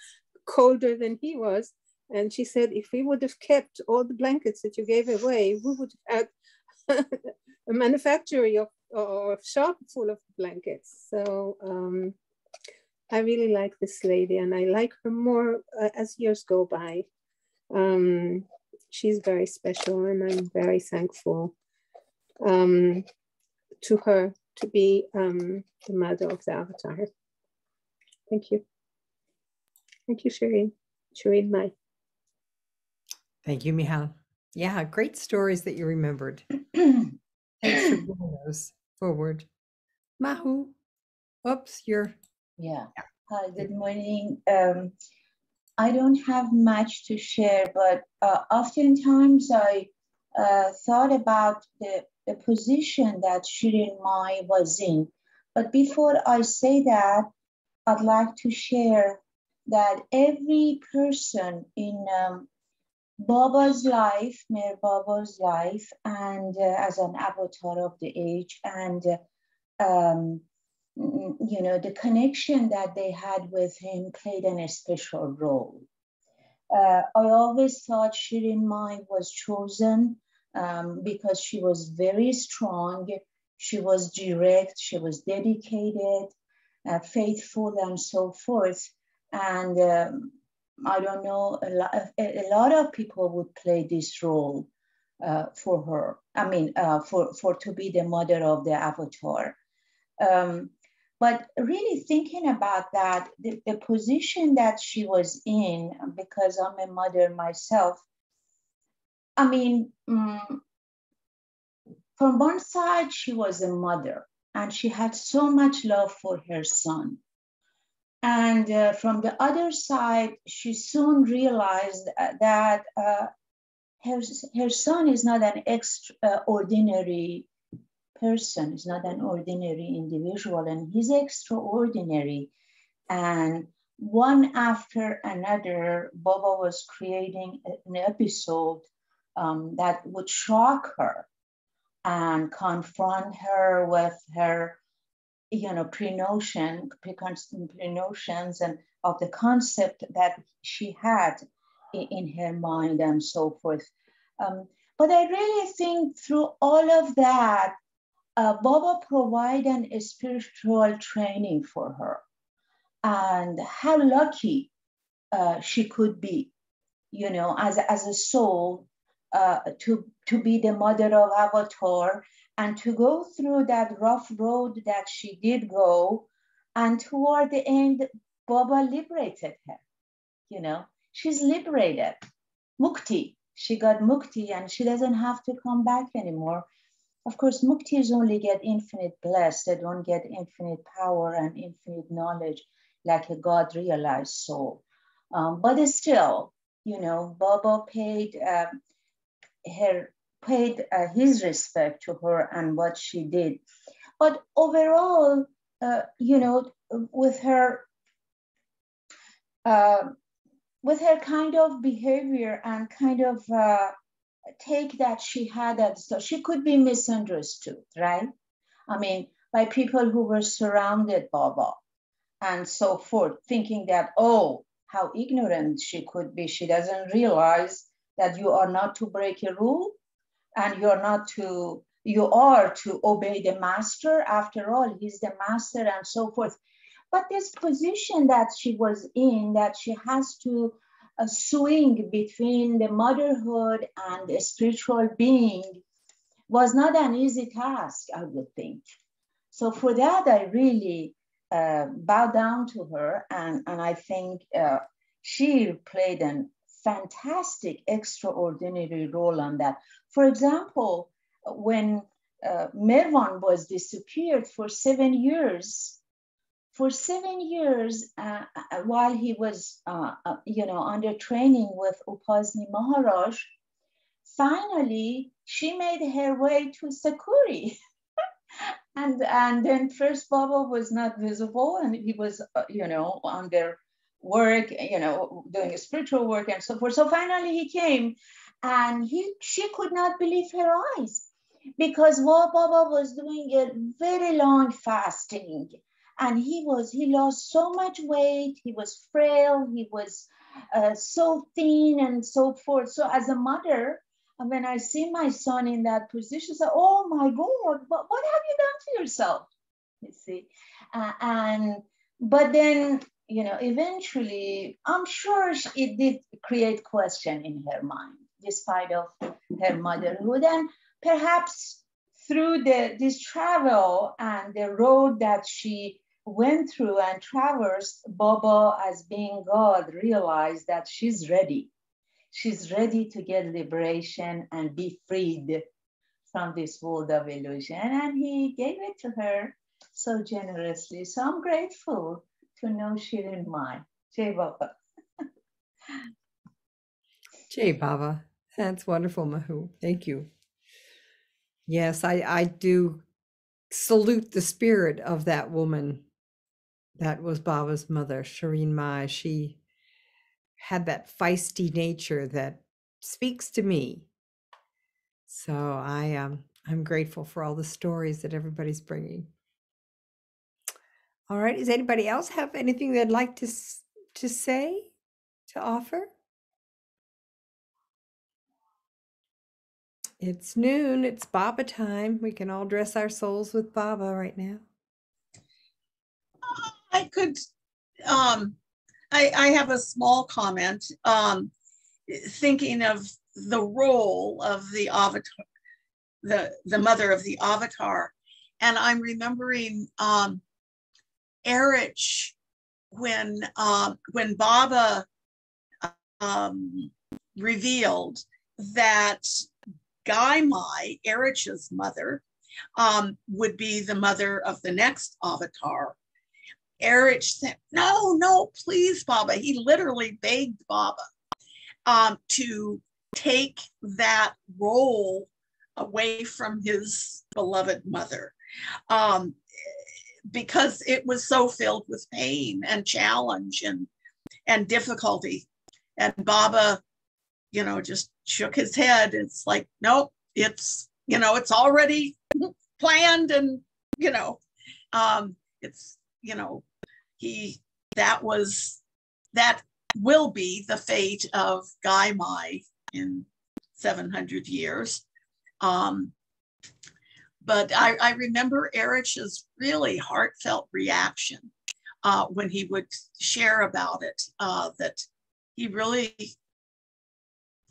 colder than he was. And she said, if we would have kept all the blankets that you gave away, we would have had a manufactory of or shop full of blankets. So um, I really like this lady, and I like her more uh, as years go by. Um, she's very special, and I'm very thankful um, to her to be um, the mother of the avatar. Thank you. Thank you, Shireen. Shireen Mai. Thank you, Michal. Yeah, great stories that you remembered. Thanks for bringing those forward. Mahu, oops, you're. Yeah. Hi, good morning. Um, I don't have much to share, but uh, oftentimes I uh, thought about the, the position that Shireen Mai was in. But before I say that, I'd like to share that every person in um, Baba's life, Meher Baba's life, and uh, as an avatar of the age, and uh, um, you know, the connection that they had with him played an special role. Uh, I always thought Shireen Mai was chosen um, because she was very strong, she was direct, she was dedicated, uh, faithful, and so forth. And um, I don't know, a lot, a lot of people would play this role uh, for her. I mean, uh, for, for to be the mother of the avatar. Um, but really thinking about that, the, the position that she was in, because I'm a mother myself, I mean, um, from one side, she was a mother and she had so much love for her son. And uh, from the other side, she soon realized that uh, her, her son is not an extraordinary person, is not an ordinary individual, and he's extraordinary. And one after another, Baba was creating an episode um, that would shock her and confront her with her, you know, pre-notion, pre-notions and of the concept that she had in, in her mind and so forth. Um, but I really think through all of that, uh, Baba provided a spiritual training for her. And how lucky uh, she could be, you know, as, as a soul uh, to, to be the mother of Avatar and to go through that rough road that she did go. And toward the end, Baba liberated her, you know, she's liberated. Mukti, she got mukti and she doesn't have to come back anymore of course, muktis only get infinite bliss. They don't get infinite power and infinite knowledge like a God realized soul. Um, but still, you know, Baba paid um, her paid uh, his respect to her and what she did. But overall, uh, you know, with her uh, with her kind of behavior and kind of uh, take that she had that so she could be misunderstood right? I mean by people who were surrounded baba and so forth thinking that oh how ignorant she could be. She doesn't realize that you are not to break a rule and you're not to you are to obey the master after all he's the master and so forth but this position that she was in that she has to a swing between the motherhood and the spiritual being was not an easy task, I would think. So for that, I really uh, bow down to her, and, and I think uh, she played a fantastic, extraordinary role on that. For example, when uh, Merwan was disappeared for seven years, for seven years, uh, uh, while he was, uh, uh, you know, under training with Upasni Maharaj, finally she made her way to Sakori. and, and then first Baba was not visible and he was, uh, you know, under work, you know, doing spiritual work and so forth. So finally he came and he, she could not believe her eyes because Baba was doing a very long fasting and he was he lost so much weight. He was frail. He was uh, so thin and so forth. So as a mother when i see my son in that position I say oh my god what, what have you done to yourself? You see? Uh, and but then you know eventually i'm sure it did create question in her mind despite of her motherhood and perhaps through the this travel and the road that she went through and traversed, Baba, as being God, realized that she's ready. She's ready to get liberation and be freed from this world of illusion. And he gave it to her so generously. So I'm grateful to know Shireen Mai. Jai Baba. Jai Baba. That's wonderful, Mahu. Thank you. Yes, I, I do salute the spirit of that woman that was Baba's mother, Shireen Mai. She had that feisty nature that speaks to me. So I um I'm grateful for all the stories that everybody's bringing. All right. Does anybody else have anything they'd like to to say, to offer? It's noon. It's Baba time. We can all dress our souls with Baba right now. I could, um, I, I have a small comment, um, thinking of the role of the avatar, the, the mother of the avatar. And I'm remembering, um, Eruch when, um, when Baba, um, revealed that Guy Mai, Eruch's mother, um, would be the mother of the next avatar. Erich said, No, no, please, Baba. He literally begged Baba um, to take that role away from his beloved mother um, because it was so filled with pain and challenge and, and difficulty. And Baba, you know, just shook his head. It's like, nope, it's, you know, it's already planned and, you know, um, it's, you know, he that was that will be the fate of Gaimai in 700 years. Um, but I, I remember Eruch's really heartfelt reaction uh, when he would share about it, uh, that he really,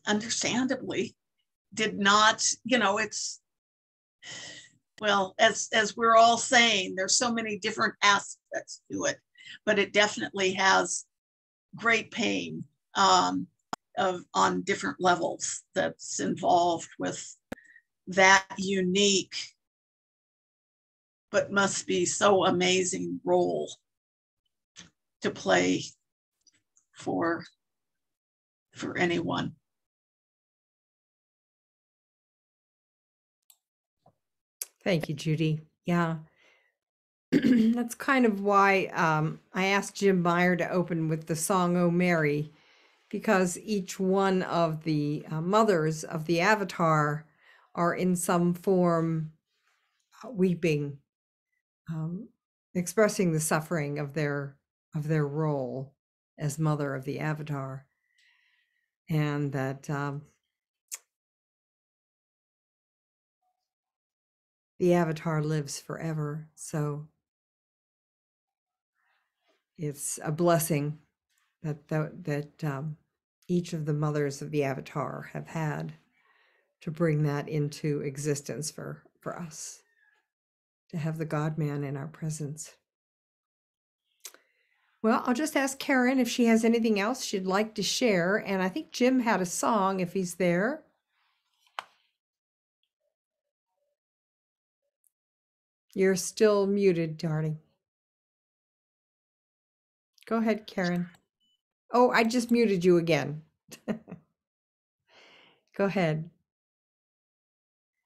understandably, did not, you know, it's, well, as, as we're all saying, there's so many different aspects to it but it definitely has great pain um, of on different levels that's involved with that unique but must be so amazing role to play for for anyone Thank you, Judy. Yeah. That's kind of why um, I asked Jim Meyer to open with the song "Oh Mary," because each one of the uh, mothers of the Avatar are in some form uh, weeping, um, expressing the suffering of their of their role as mother of the Avatar, and that um, the Avatar lives forever. So it's a blessing that that, that um, each of the mothers of the avatar have had to bring that into existence for for us to have the god man in our presence well i'll just ask karen if she has anything else she'd like to share and i think jim had a song if he's there you're still muted darling Go ahead, Karen. Oh, I just muted you again. Go ahead.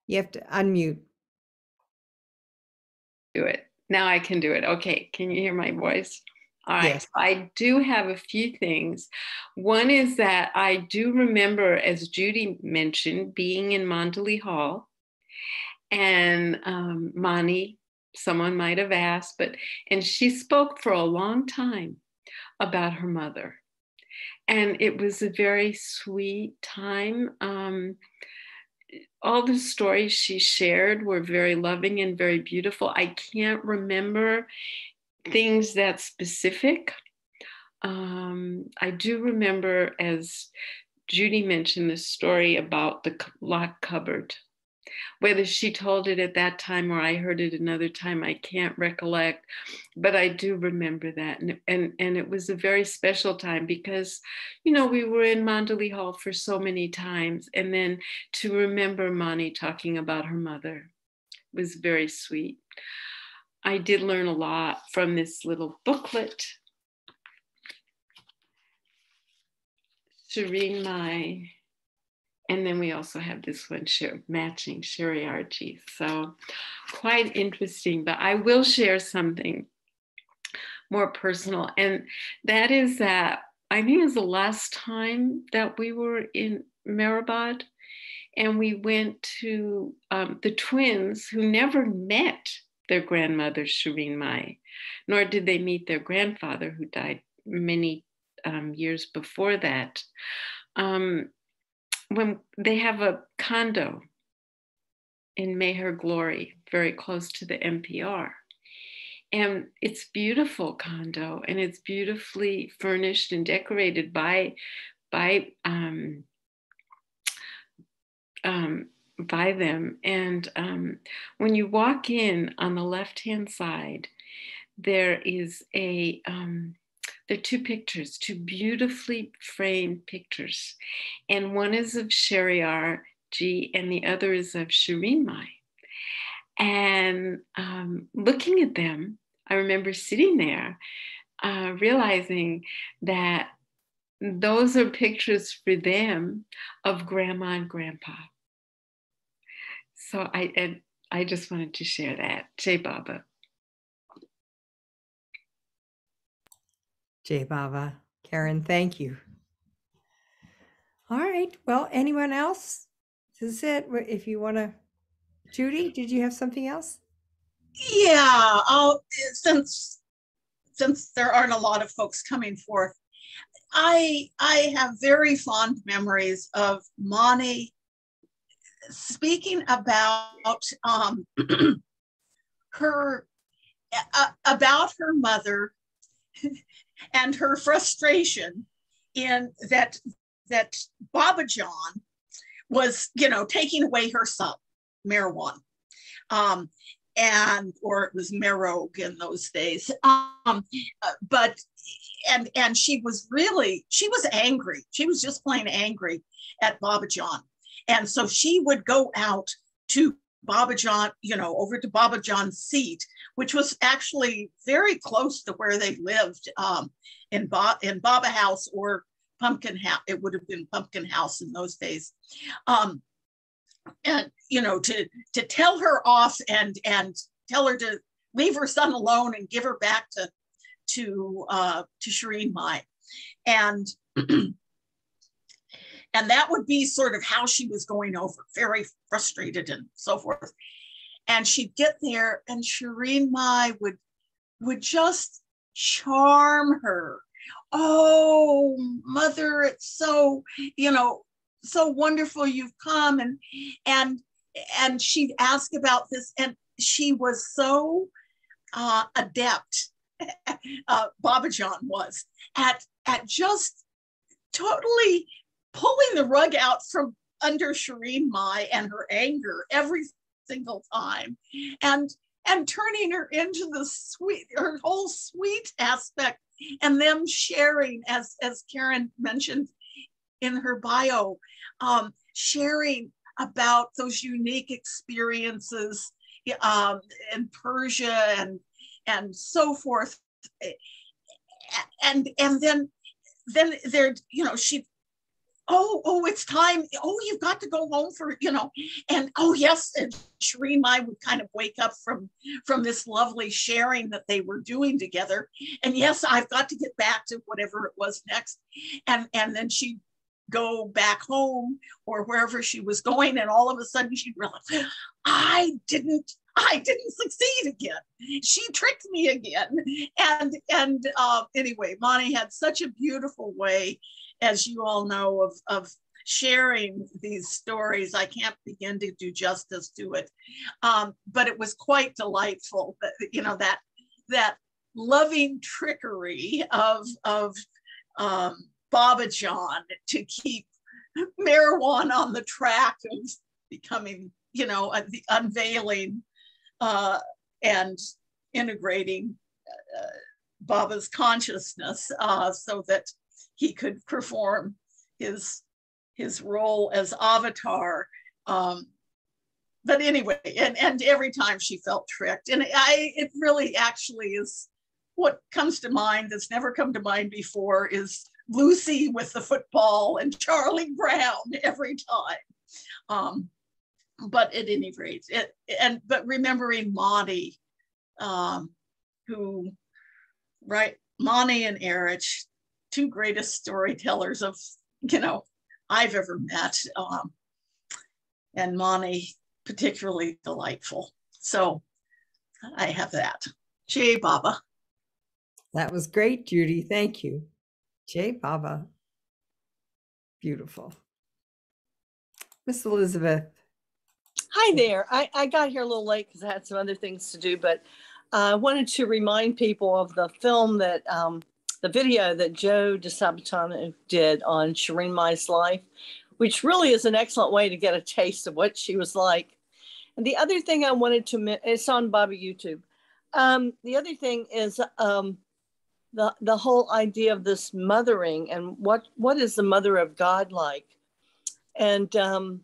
You have to unmute. Do it. Now I can do it. Okay. Can you hear my voice? All right. Yes. I do have a few things. One is that I do remember, as Judy mentioned, being in Mandali Hall and um, Mani, someone might have asked, but, and she spoke for a long time about her mother. And it was a very sweet time. Um, all the stories she shared were very loving and very beautiful. I can't remember things that specific. Um, I do remember, as Judy mentioned, the story about the locked cupboard whether she told it at that time or I heard it another time, I can't recollect, but I do remember that. And, and, and it was a very special time because, you know, we were in Mandali Hall for so many times. And then to remember Mani talking about her mother was very sweet. I did learn a lot from this little booklet. Shireen Mai and then we also have this one share, matching Sheriarji. So quite interesting, but I will share something more personal. And that is that I think it was the last time that we were in Meherabad and we went to um, the twins who never met their grandmother, Shireen Mai. nor did they meet their grandfather, who died many um, years before that. Um, when they have a condo in May Her Glory, very close to the MPR. And it's beautiful condo and it's beautifully furnished and decorated by by um, um, by them. And um, when you walk in on the left hand side, there is a um, there are two pictures, two beautifully framed pictures, and one is of Shariar G, and the other is of Shireen Mai. And um, looking at them, I remember sitting there, uh, realizing that those are pictures for them of grandma and grandpa. So I and I just wanted to share that. Jai Baba. Jai Baba. Karen, thank you. All right. Well, anyone else? This is it. If you want to, Judy, did you have something else? Yeah, I'll, since since there aren't a lot of folks coming forth, I I have very fond memories of Mani speaking about um, her uh, about her mother and her frustration in that that Babajan was, you know, taking away her son, Merwan. Um, and or it was Merog in those days. Um, uh, but and and she was really she was angry. She was just plain angry at Babajan. And so she would go out to Babajan, you know, over to Babajan's seat, which was actually very close to where they lived um, in, ba- in Baba House or Pumpkin House. It would have been Pumpkin House in those days. Um, and you know, to to tell her off and and tell her to leave her son alone and give her back to to uh, to Shireen Mai, and and that would be sort of how she was going over, very frustrated and so forth. And she'd get there, and Shireen Mai would would just charm her. Oh, mother, it's so you know so wonderful you've come and and and she'd ask about this and she was so uh, adept uh, Babajan was at at just totally pulling the rug out from under shireen mai and her anger every single time and and turning her into the sweet her whole sweet aspect and them sharing as as karen mentioned in her bio, um, sharing about those unique experiences um, in Persia and and so forth. And and then then there, you know, she oh, oh, it's time. Oh, you've got to go home for, you know, and oh yes, and Shireen I would kind of wake up from from this lovely sharing that they were doing together. And yes, I've got to get back to whatever it was next. And and then she go back home or wherever she was going and all of a sudden she realized i didn't i didn't succeed again she tricked me again and and uh, anyway Mani had such a beautiful way as you all know of of sharing these stories. I can't begin to do justice to it. Um, but it was quite delightful you know that that loving trickery of of um, Babajan to keep Merwan on the track of becoming, you know, uh, the unveiling uh, and integrating uh, Baba's consciousness uh, so that he could perform his his role as avatar. Um, but anyway, and, and every time she felt tricked, and I it really actually is what comes to mind that's never come to mind before is Lucy with the football and Charlie Brown every time. Um, but at any rate, it, and but remembering Mani, um, who, right, Mani and Eruch, two greatest storytellers of, you know, I've ever met. Um, and Mani particularly delightful. So I have that. Jai Baba. That was great, Judy. Thank you. Jai Baba. Beautiful. Miss Elizabeth. Hi there. I, I got here a little late because I had some other things to do, but uh, I wanted to remind people of the film that um, the video that Joe DeSabatano did on Shireen Mai's life, which really is an excellent way to get a taste of what she was like. And the other thing I wanted to, it's on Bobby YouTube. Um, the other thing is um, the the whole idea of this mothering and what what is the mother of God like, and um,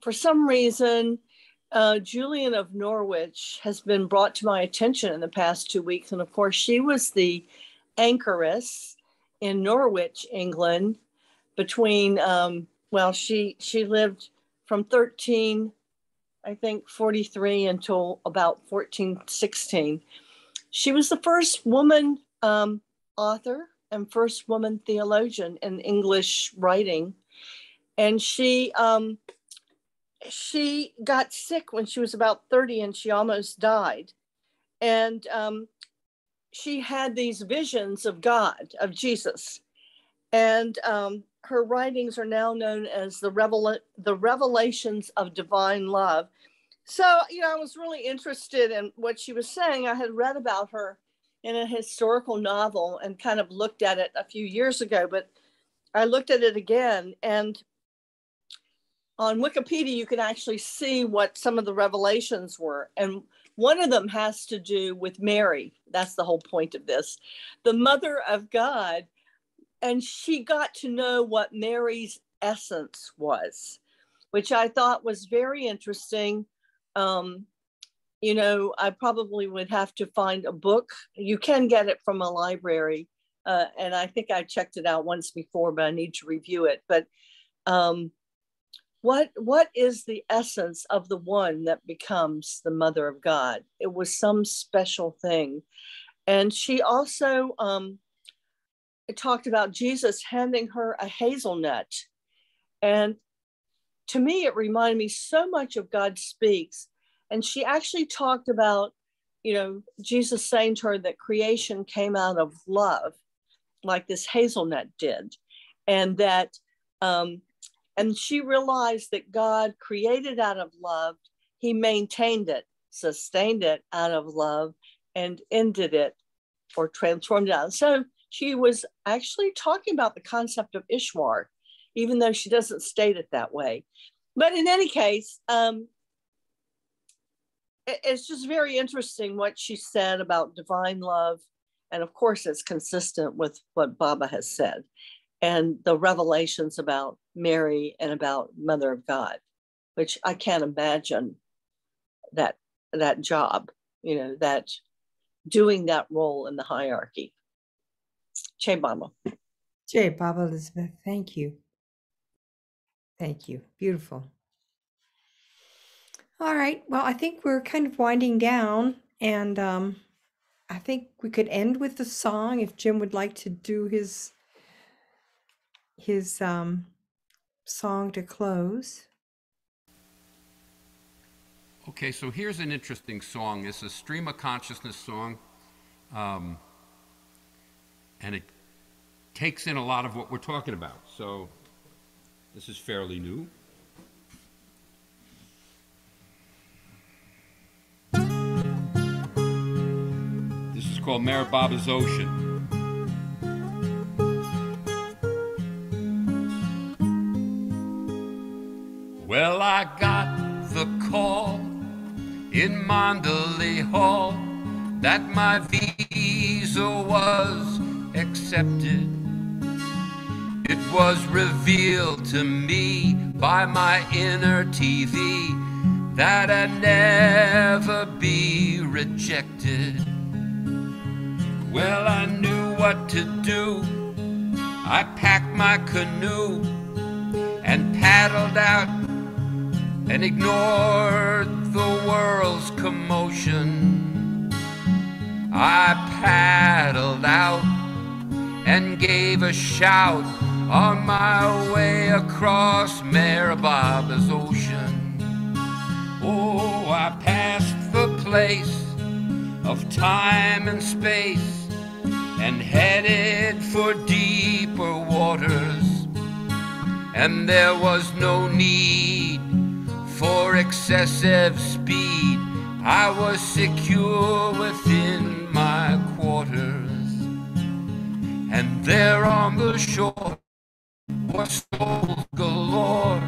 for some reason, uh, Julian of Norwich has been brought to my attention in the past two weeks, and of course, she was the anchoress in Norwich, England, between um, well, she she lived from thirteen. I think 43 until about 14, 16. She was the first woman um, author and first woman theologian in English writing. And she um, she got sick when she was about 30 and she almost died. And um, she had these visions of God, of Jesus. And um, her writings are now known as the, Revel- the Revelations of Divine Love. So, you know, I was really interested in what she was saying. I had read about her in a historical novel and kind of looked at it a few years ago, but I looked at it again and on Wikipedia, you can actually see what some of the revelations were. And one of them has to do with Mary. That's the whole point of this. The mother of God. And she got to know what Mary's essence was, which I thought was very interesting. Um, you know, I probably would have to find a book. You can get it from a library. Uh, and I think I checked it out once before, but I need to review it. But um, what what is the essence of the one that becomes the mother of God? It was some special thing, and she also um, talked about Jesus handing her a hazelnut, and to me, it reminded me so much of God speaks and she actually talked about, you know, Jesus saying to her that creation came out of love, like this hazelnut did. And that, um, and she realized that God created out of love, He maintained it, sustained it out of love, and ended it or transformed it out. So she was actually talking about the concept of Ishwar, even though she doesn't state it that way. But in any case, um, it's just very interesting what she said about divine love. And of course, it's consistent with what Baba has said and the revelations about Mary and about Mother of God, which I can't imagine that that job, you know, that doing that role in the hierarchy. Jai Baba. Jai Baba Elizabeth, thank you. Thank you. Beautiful. All right. Well, I think we're kind of winding down, and um, I think we could end with the song if Jim would like to do his his um, song to close. Okay, so here's an interesting song. It's a stream of consciousness song, um, and it takes in a lot of what we're talking about. So this is fairly new. This is called Meher Baba's Ocean. I got the call in Mandali Hall that my visa was accepted. It was revealed to me by my inner TV that I'd never be rejected. Well, I knew what to do. I packed my canoe and paddled out and ignored the world's commotion. I paddled out and gave a shout on my way across Meher ocean. Oh, I passed the place of time and space and headed for deeper waters. And there was no need for excessive speed. I was secure within my quarters. And there on the shore was souls galore.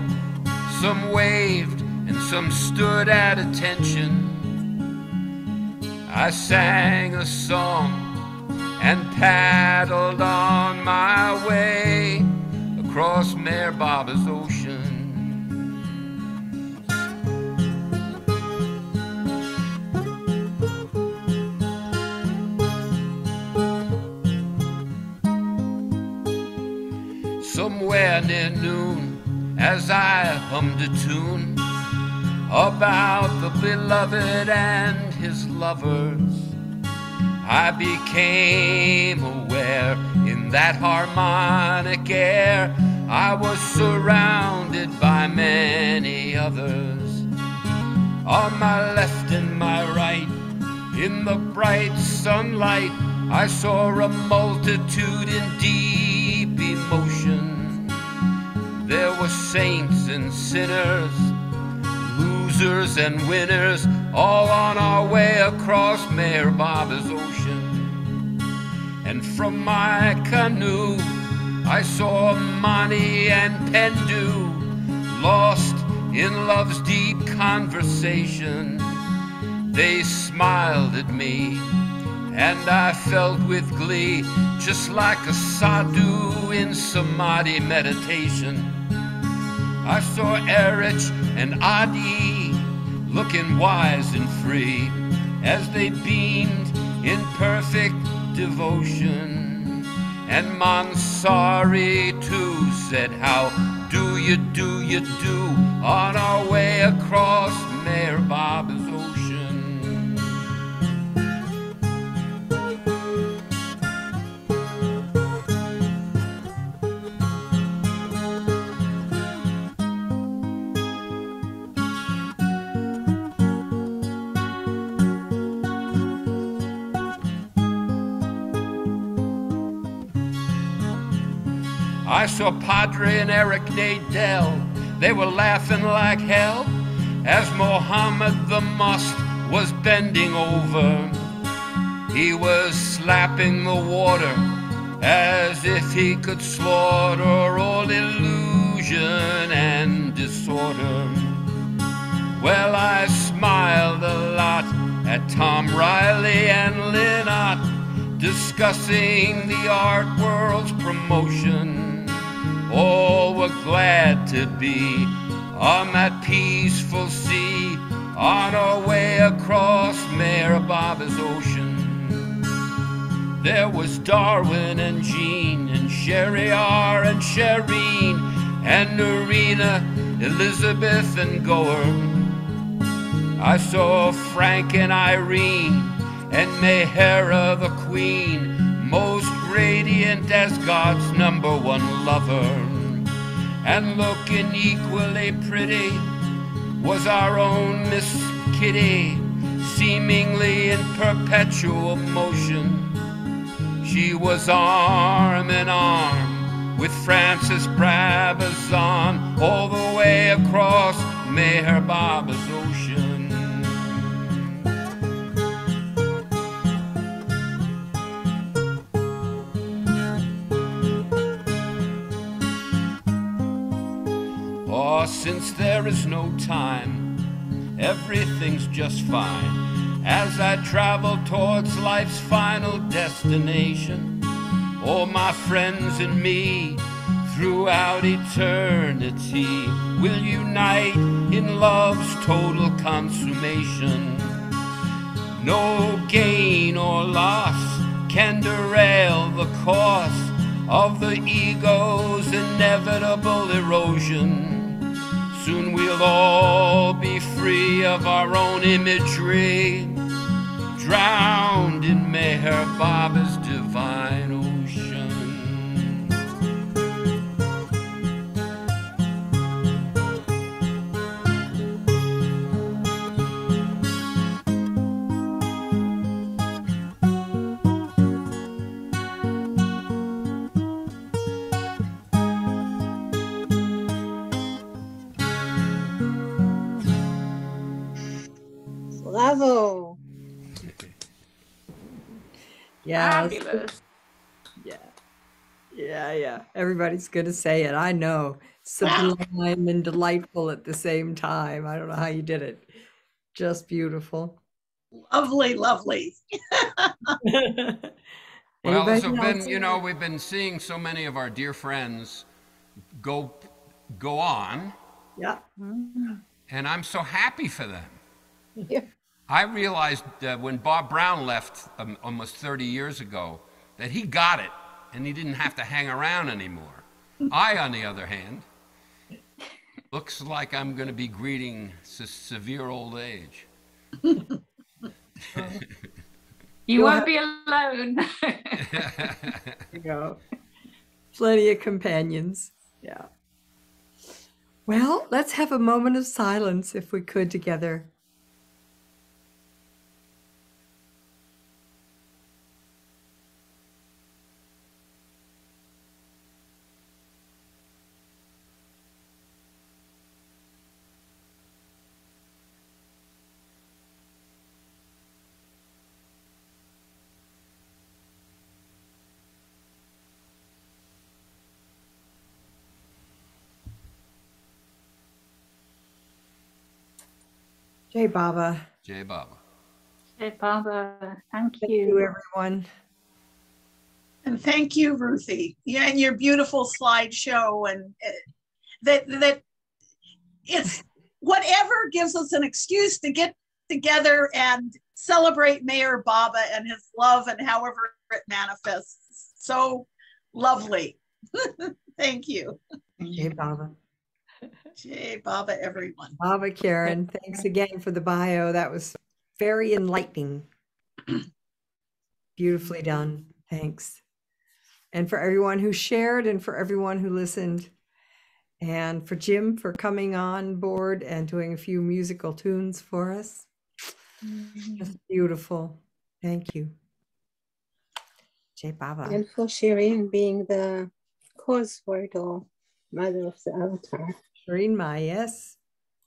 Some waved and some stood at attention. I sang a song and paddled on my way across Meher Baba's ocean. Somewhere near noon, as I hummed a tune about the beloved and his lovers, I became aware in that harmonic air I was surrounded by many others. On my left and my right, in the bright sunlight, I saw a multitude in deep emotion. There were saints and sinners, losers and winners, all on our way across Meher Baba's ocean. And from my canoe, I saw Mani and Pendu lost in love's deep conversation. They smiled at me, and I felt with glee, just like a sadhu in samadhi meditation. I saw Eruch and Adi looking wise and free as they beamed in perfect devotion. And Mansari too said, How do you do you do on our way across Meher Baba's I saw Padri and Eric Nadell. They were laughing like hell as Mohammed the Mast was bending over. He was slapping the water as if he could slaughter all illusion and disorder. Well, I smiled a lot at Tom Riley and Lyn Ott discussing the art world's promotion. All were glad to be on that peaceful sea on our way across Baba's ocean. There was Darwin and Jean and Sheriar and Shireen and Norina, Elizabeth and Goher. I saw Frank and Irene and Mehera the Queen, most radiant as God's number one lover. And looking equally pretty was our own Miss Kitty, seemingly in perpetual motion. She was arm in arm with Francis Brabazon all the way across Meher Baba's since there is no time, everything's just fine. As I travel towards life's final destination, all my friends and me throughout eternity will unite in love's total consummation. No gain or loss can derail the course of the ego's inevitable erosion. Soon we'll all be free of our own imagery, drowned in Meher Baba's divine Yeah. Fabulous. Yeah. Yeah, yeah. Everybody's going to say it. I know. Sublime and delightful at the same time. I don't know how you did it. Just beautiful. Lovely, lovely. Well, Anybody so else? been, you know, we've been seeing so many of our dear friends go go on, Yeah. Mm-hmm. and I'm so happy for them. Yeah. I realized uh, when Bob Brown left um, almost 30 years ago that he got it and he didn't have to hang around anymore. I, on the other hand, looks like I'm going to be greeting se- severe old age. You You'll won't be alone. you go. Plenty of companions. Yeah. Well, let's have a moment of silence if we could together. Jai Baba. Jai Baba. hey, Barbara, thank you. Thank you, you. everyone. And thank you, Ruthie. Yeah, and your beautiful slideshow and uh, that that it's whatever gives us an excuse to get together and celebrate Meher Baba and his love and however it manifests. So lovely. thank you. Jai Baba. Jai Baba, everyone. Baba Karen, thanks again for the bio. That was very enlightening. Beautifully done. Thanks. And for everyone who shared and for everyone who listened. And for Jim for coming on board and doing a few musical tunes for us. Mm-hmm. Just beautiful. Thank you. Jai Baba. And for Shireen being the cause for it all, mother of the avatar. Shireen Ma, yes.